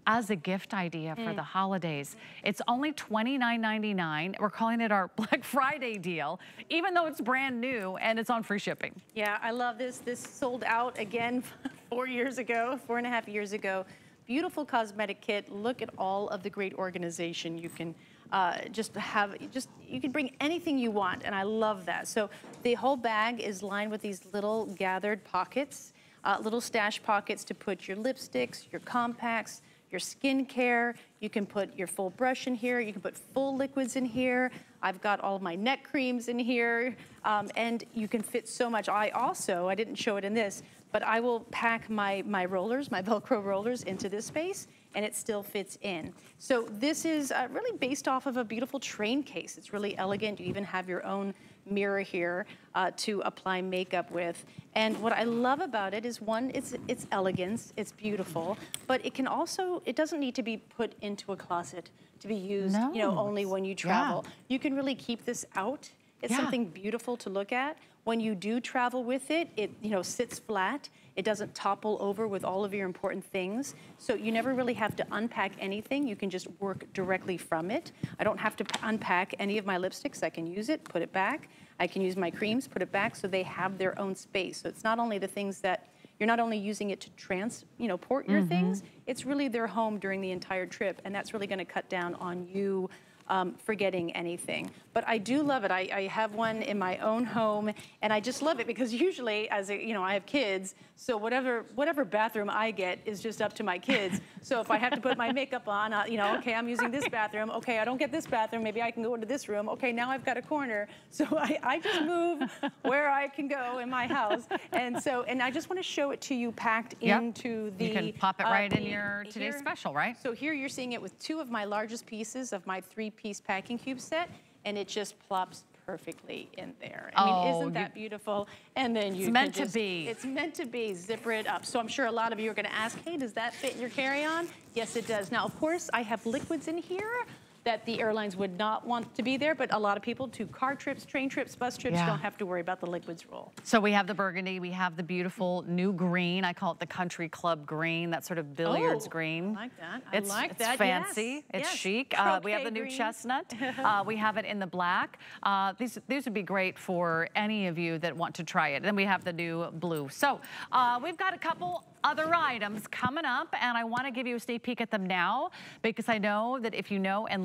[SPEAKER 1] as a gift idea for the holidays. It's only $29.99. We're calling it our Black Friday deal, even though it's brand new and it's on free shipping.
[SPEAKER 2] Yeah, I love this. This sold out again four years ago, four and a half years ago. Beautiful cosmetic kit. Look at all of the great organization you can uh, just have. Just you can bring anything you want, and I love that. So the whole bag is lined with these little gathered pockets, uh, little stash pockets to put your lipsticks, your compacts, your skincare. You can put your full brush in here. You can put full liquids in here. I've got all my neck creams in here. Um, and you can fit so much. I also, I didn't show it in this, but I will pack my, my rollers, my Velcro rollers into this space. and it still fits in. So this is uh, really based off of a beautiful train case. It's really elegant. You even have your own mirror here uh, to apply makeup with. And what I love about it is one, it's it's elegance, it's beautiful, but it can also, it doesn't need to be put into a closet to be used, no. you know, only when you
[SPEAKER 1] yeah.
[SPEAKER 2] travel. You can really keep this out. It's
[SPEAKER 1] Yeah.
[SPEAKER 2] something beautiful to look at. When you do travel with it, it you know sits flat. It doesn't topple over with all of your important things. So you never really have to unpack anything. You can just work directly from it. I don't have to unpack any of my lipsticks. I can use it, put it back. I can use my creams, put it back so they have their own space. So it's not only the things that you're not only using it to trans, you know, port your mm-hmm. things, it's really their home during the entire trip, and that's really going to cut down on you um, forgetting anything. But I do love it. I, I have one in my own home, and I just love it because usually, as a, you know, I have kids, so whatever whatever bathroom I get is just up to my kids. so if I have to put my makeup on, uh, you know, okay, I'm using this bathroom. Okay, I don't get this bathroom. Maybe I can go into this room. Okay, now I've got a corner. So I, I just move where I can go in my house, and so and I just want to show it to you packed
[SPEAKER 1] Yep.
[SPEAKER 2] into the.
[SPEAKER 1] You can pop it
[SPEAKER 2] uh,
[SPEAKER 1] right in
[SPEAKER 2] the-
[SPEAKER 1] your today's
[SPEAKER 2] here.
[SPEAKER 1] special, right?
[SPEAKER 2] So here you're seeing it with two of my largest pieces of my three-piece packing cube set, and it just plops perfectly in there. I mean,
[SPEAKER 1] Oh,
[SPEAKER 2] isn't that beautiful? And then you can
[SPEAKER 1] meant to be.
[SPEAKER 2] It's meant to be. Zipper it up. So I'm sure a lot of you are going to ask, hey, does that fit in your carry-on? Yes, it does. Now, of course, I have liquids in here that the airlines would not want to be there, but a lot of people to car trips, train trips, bus trips
[SPEAKER 1] Yeah.
[SPEAKER 2] don't have to worry about the liquids rule.
[SPEAKER 1] So we have the burgundy, we have the beautiful new green. I call it the country club green, that sort of billiards
[SPEAKER 2] Oh,
[SPEAKER 1] green.
[SPEAKER 2] I like that. I
[SPEAKER 1] it's,
[SPEAKER 2] like
[SPEAKER 1] it's
[SPEAKER 2] that,
[SPEAKER 1] fancy.
[SPEAKER 2] yes,
[SPEAKER 1] It's
[SPEAKER 2] yes.
[SPEAKER 1] chic. Uh, we have the new
[SPEAKER 2] green.
[SPEAKER 1] chestnut. uh, we have it in the black. Uh, these these would be great for any of you that want to try it. Then we have the new blue. So uh, we've got a couple other items coming up, and I want to give you a sneak peek at them now because I know that if you know and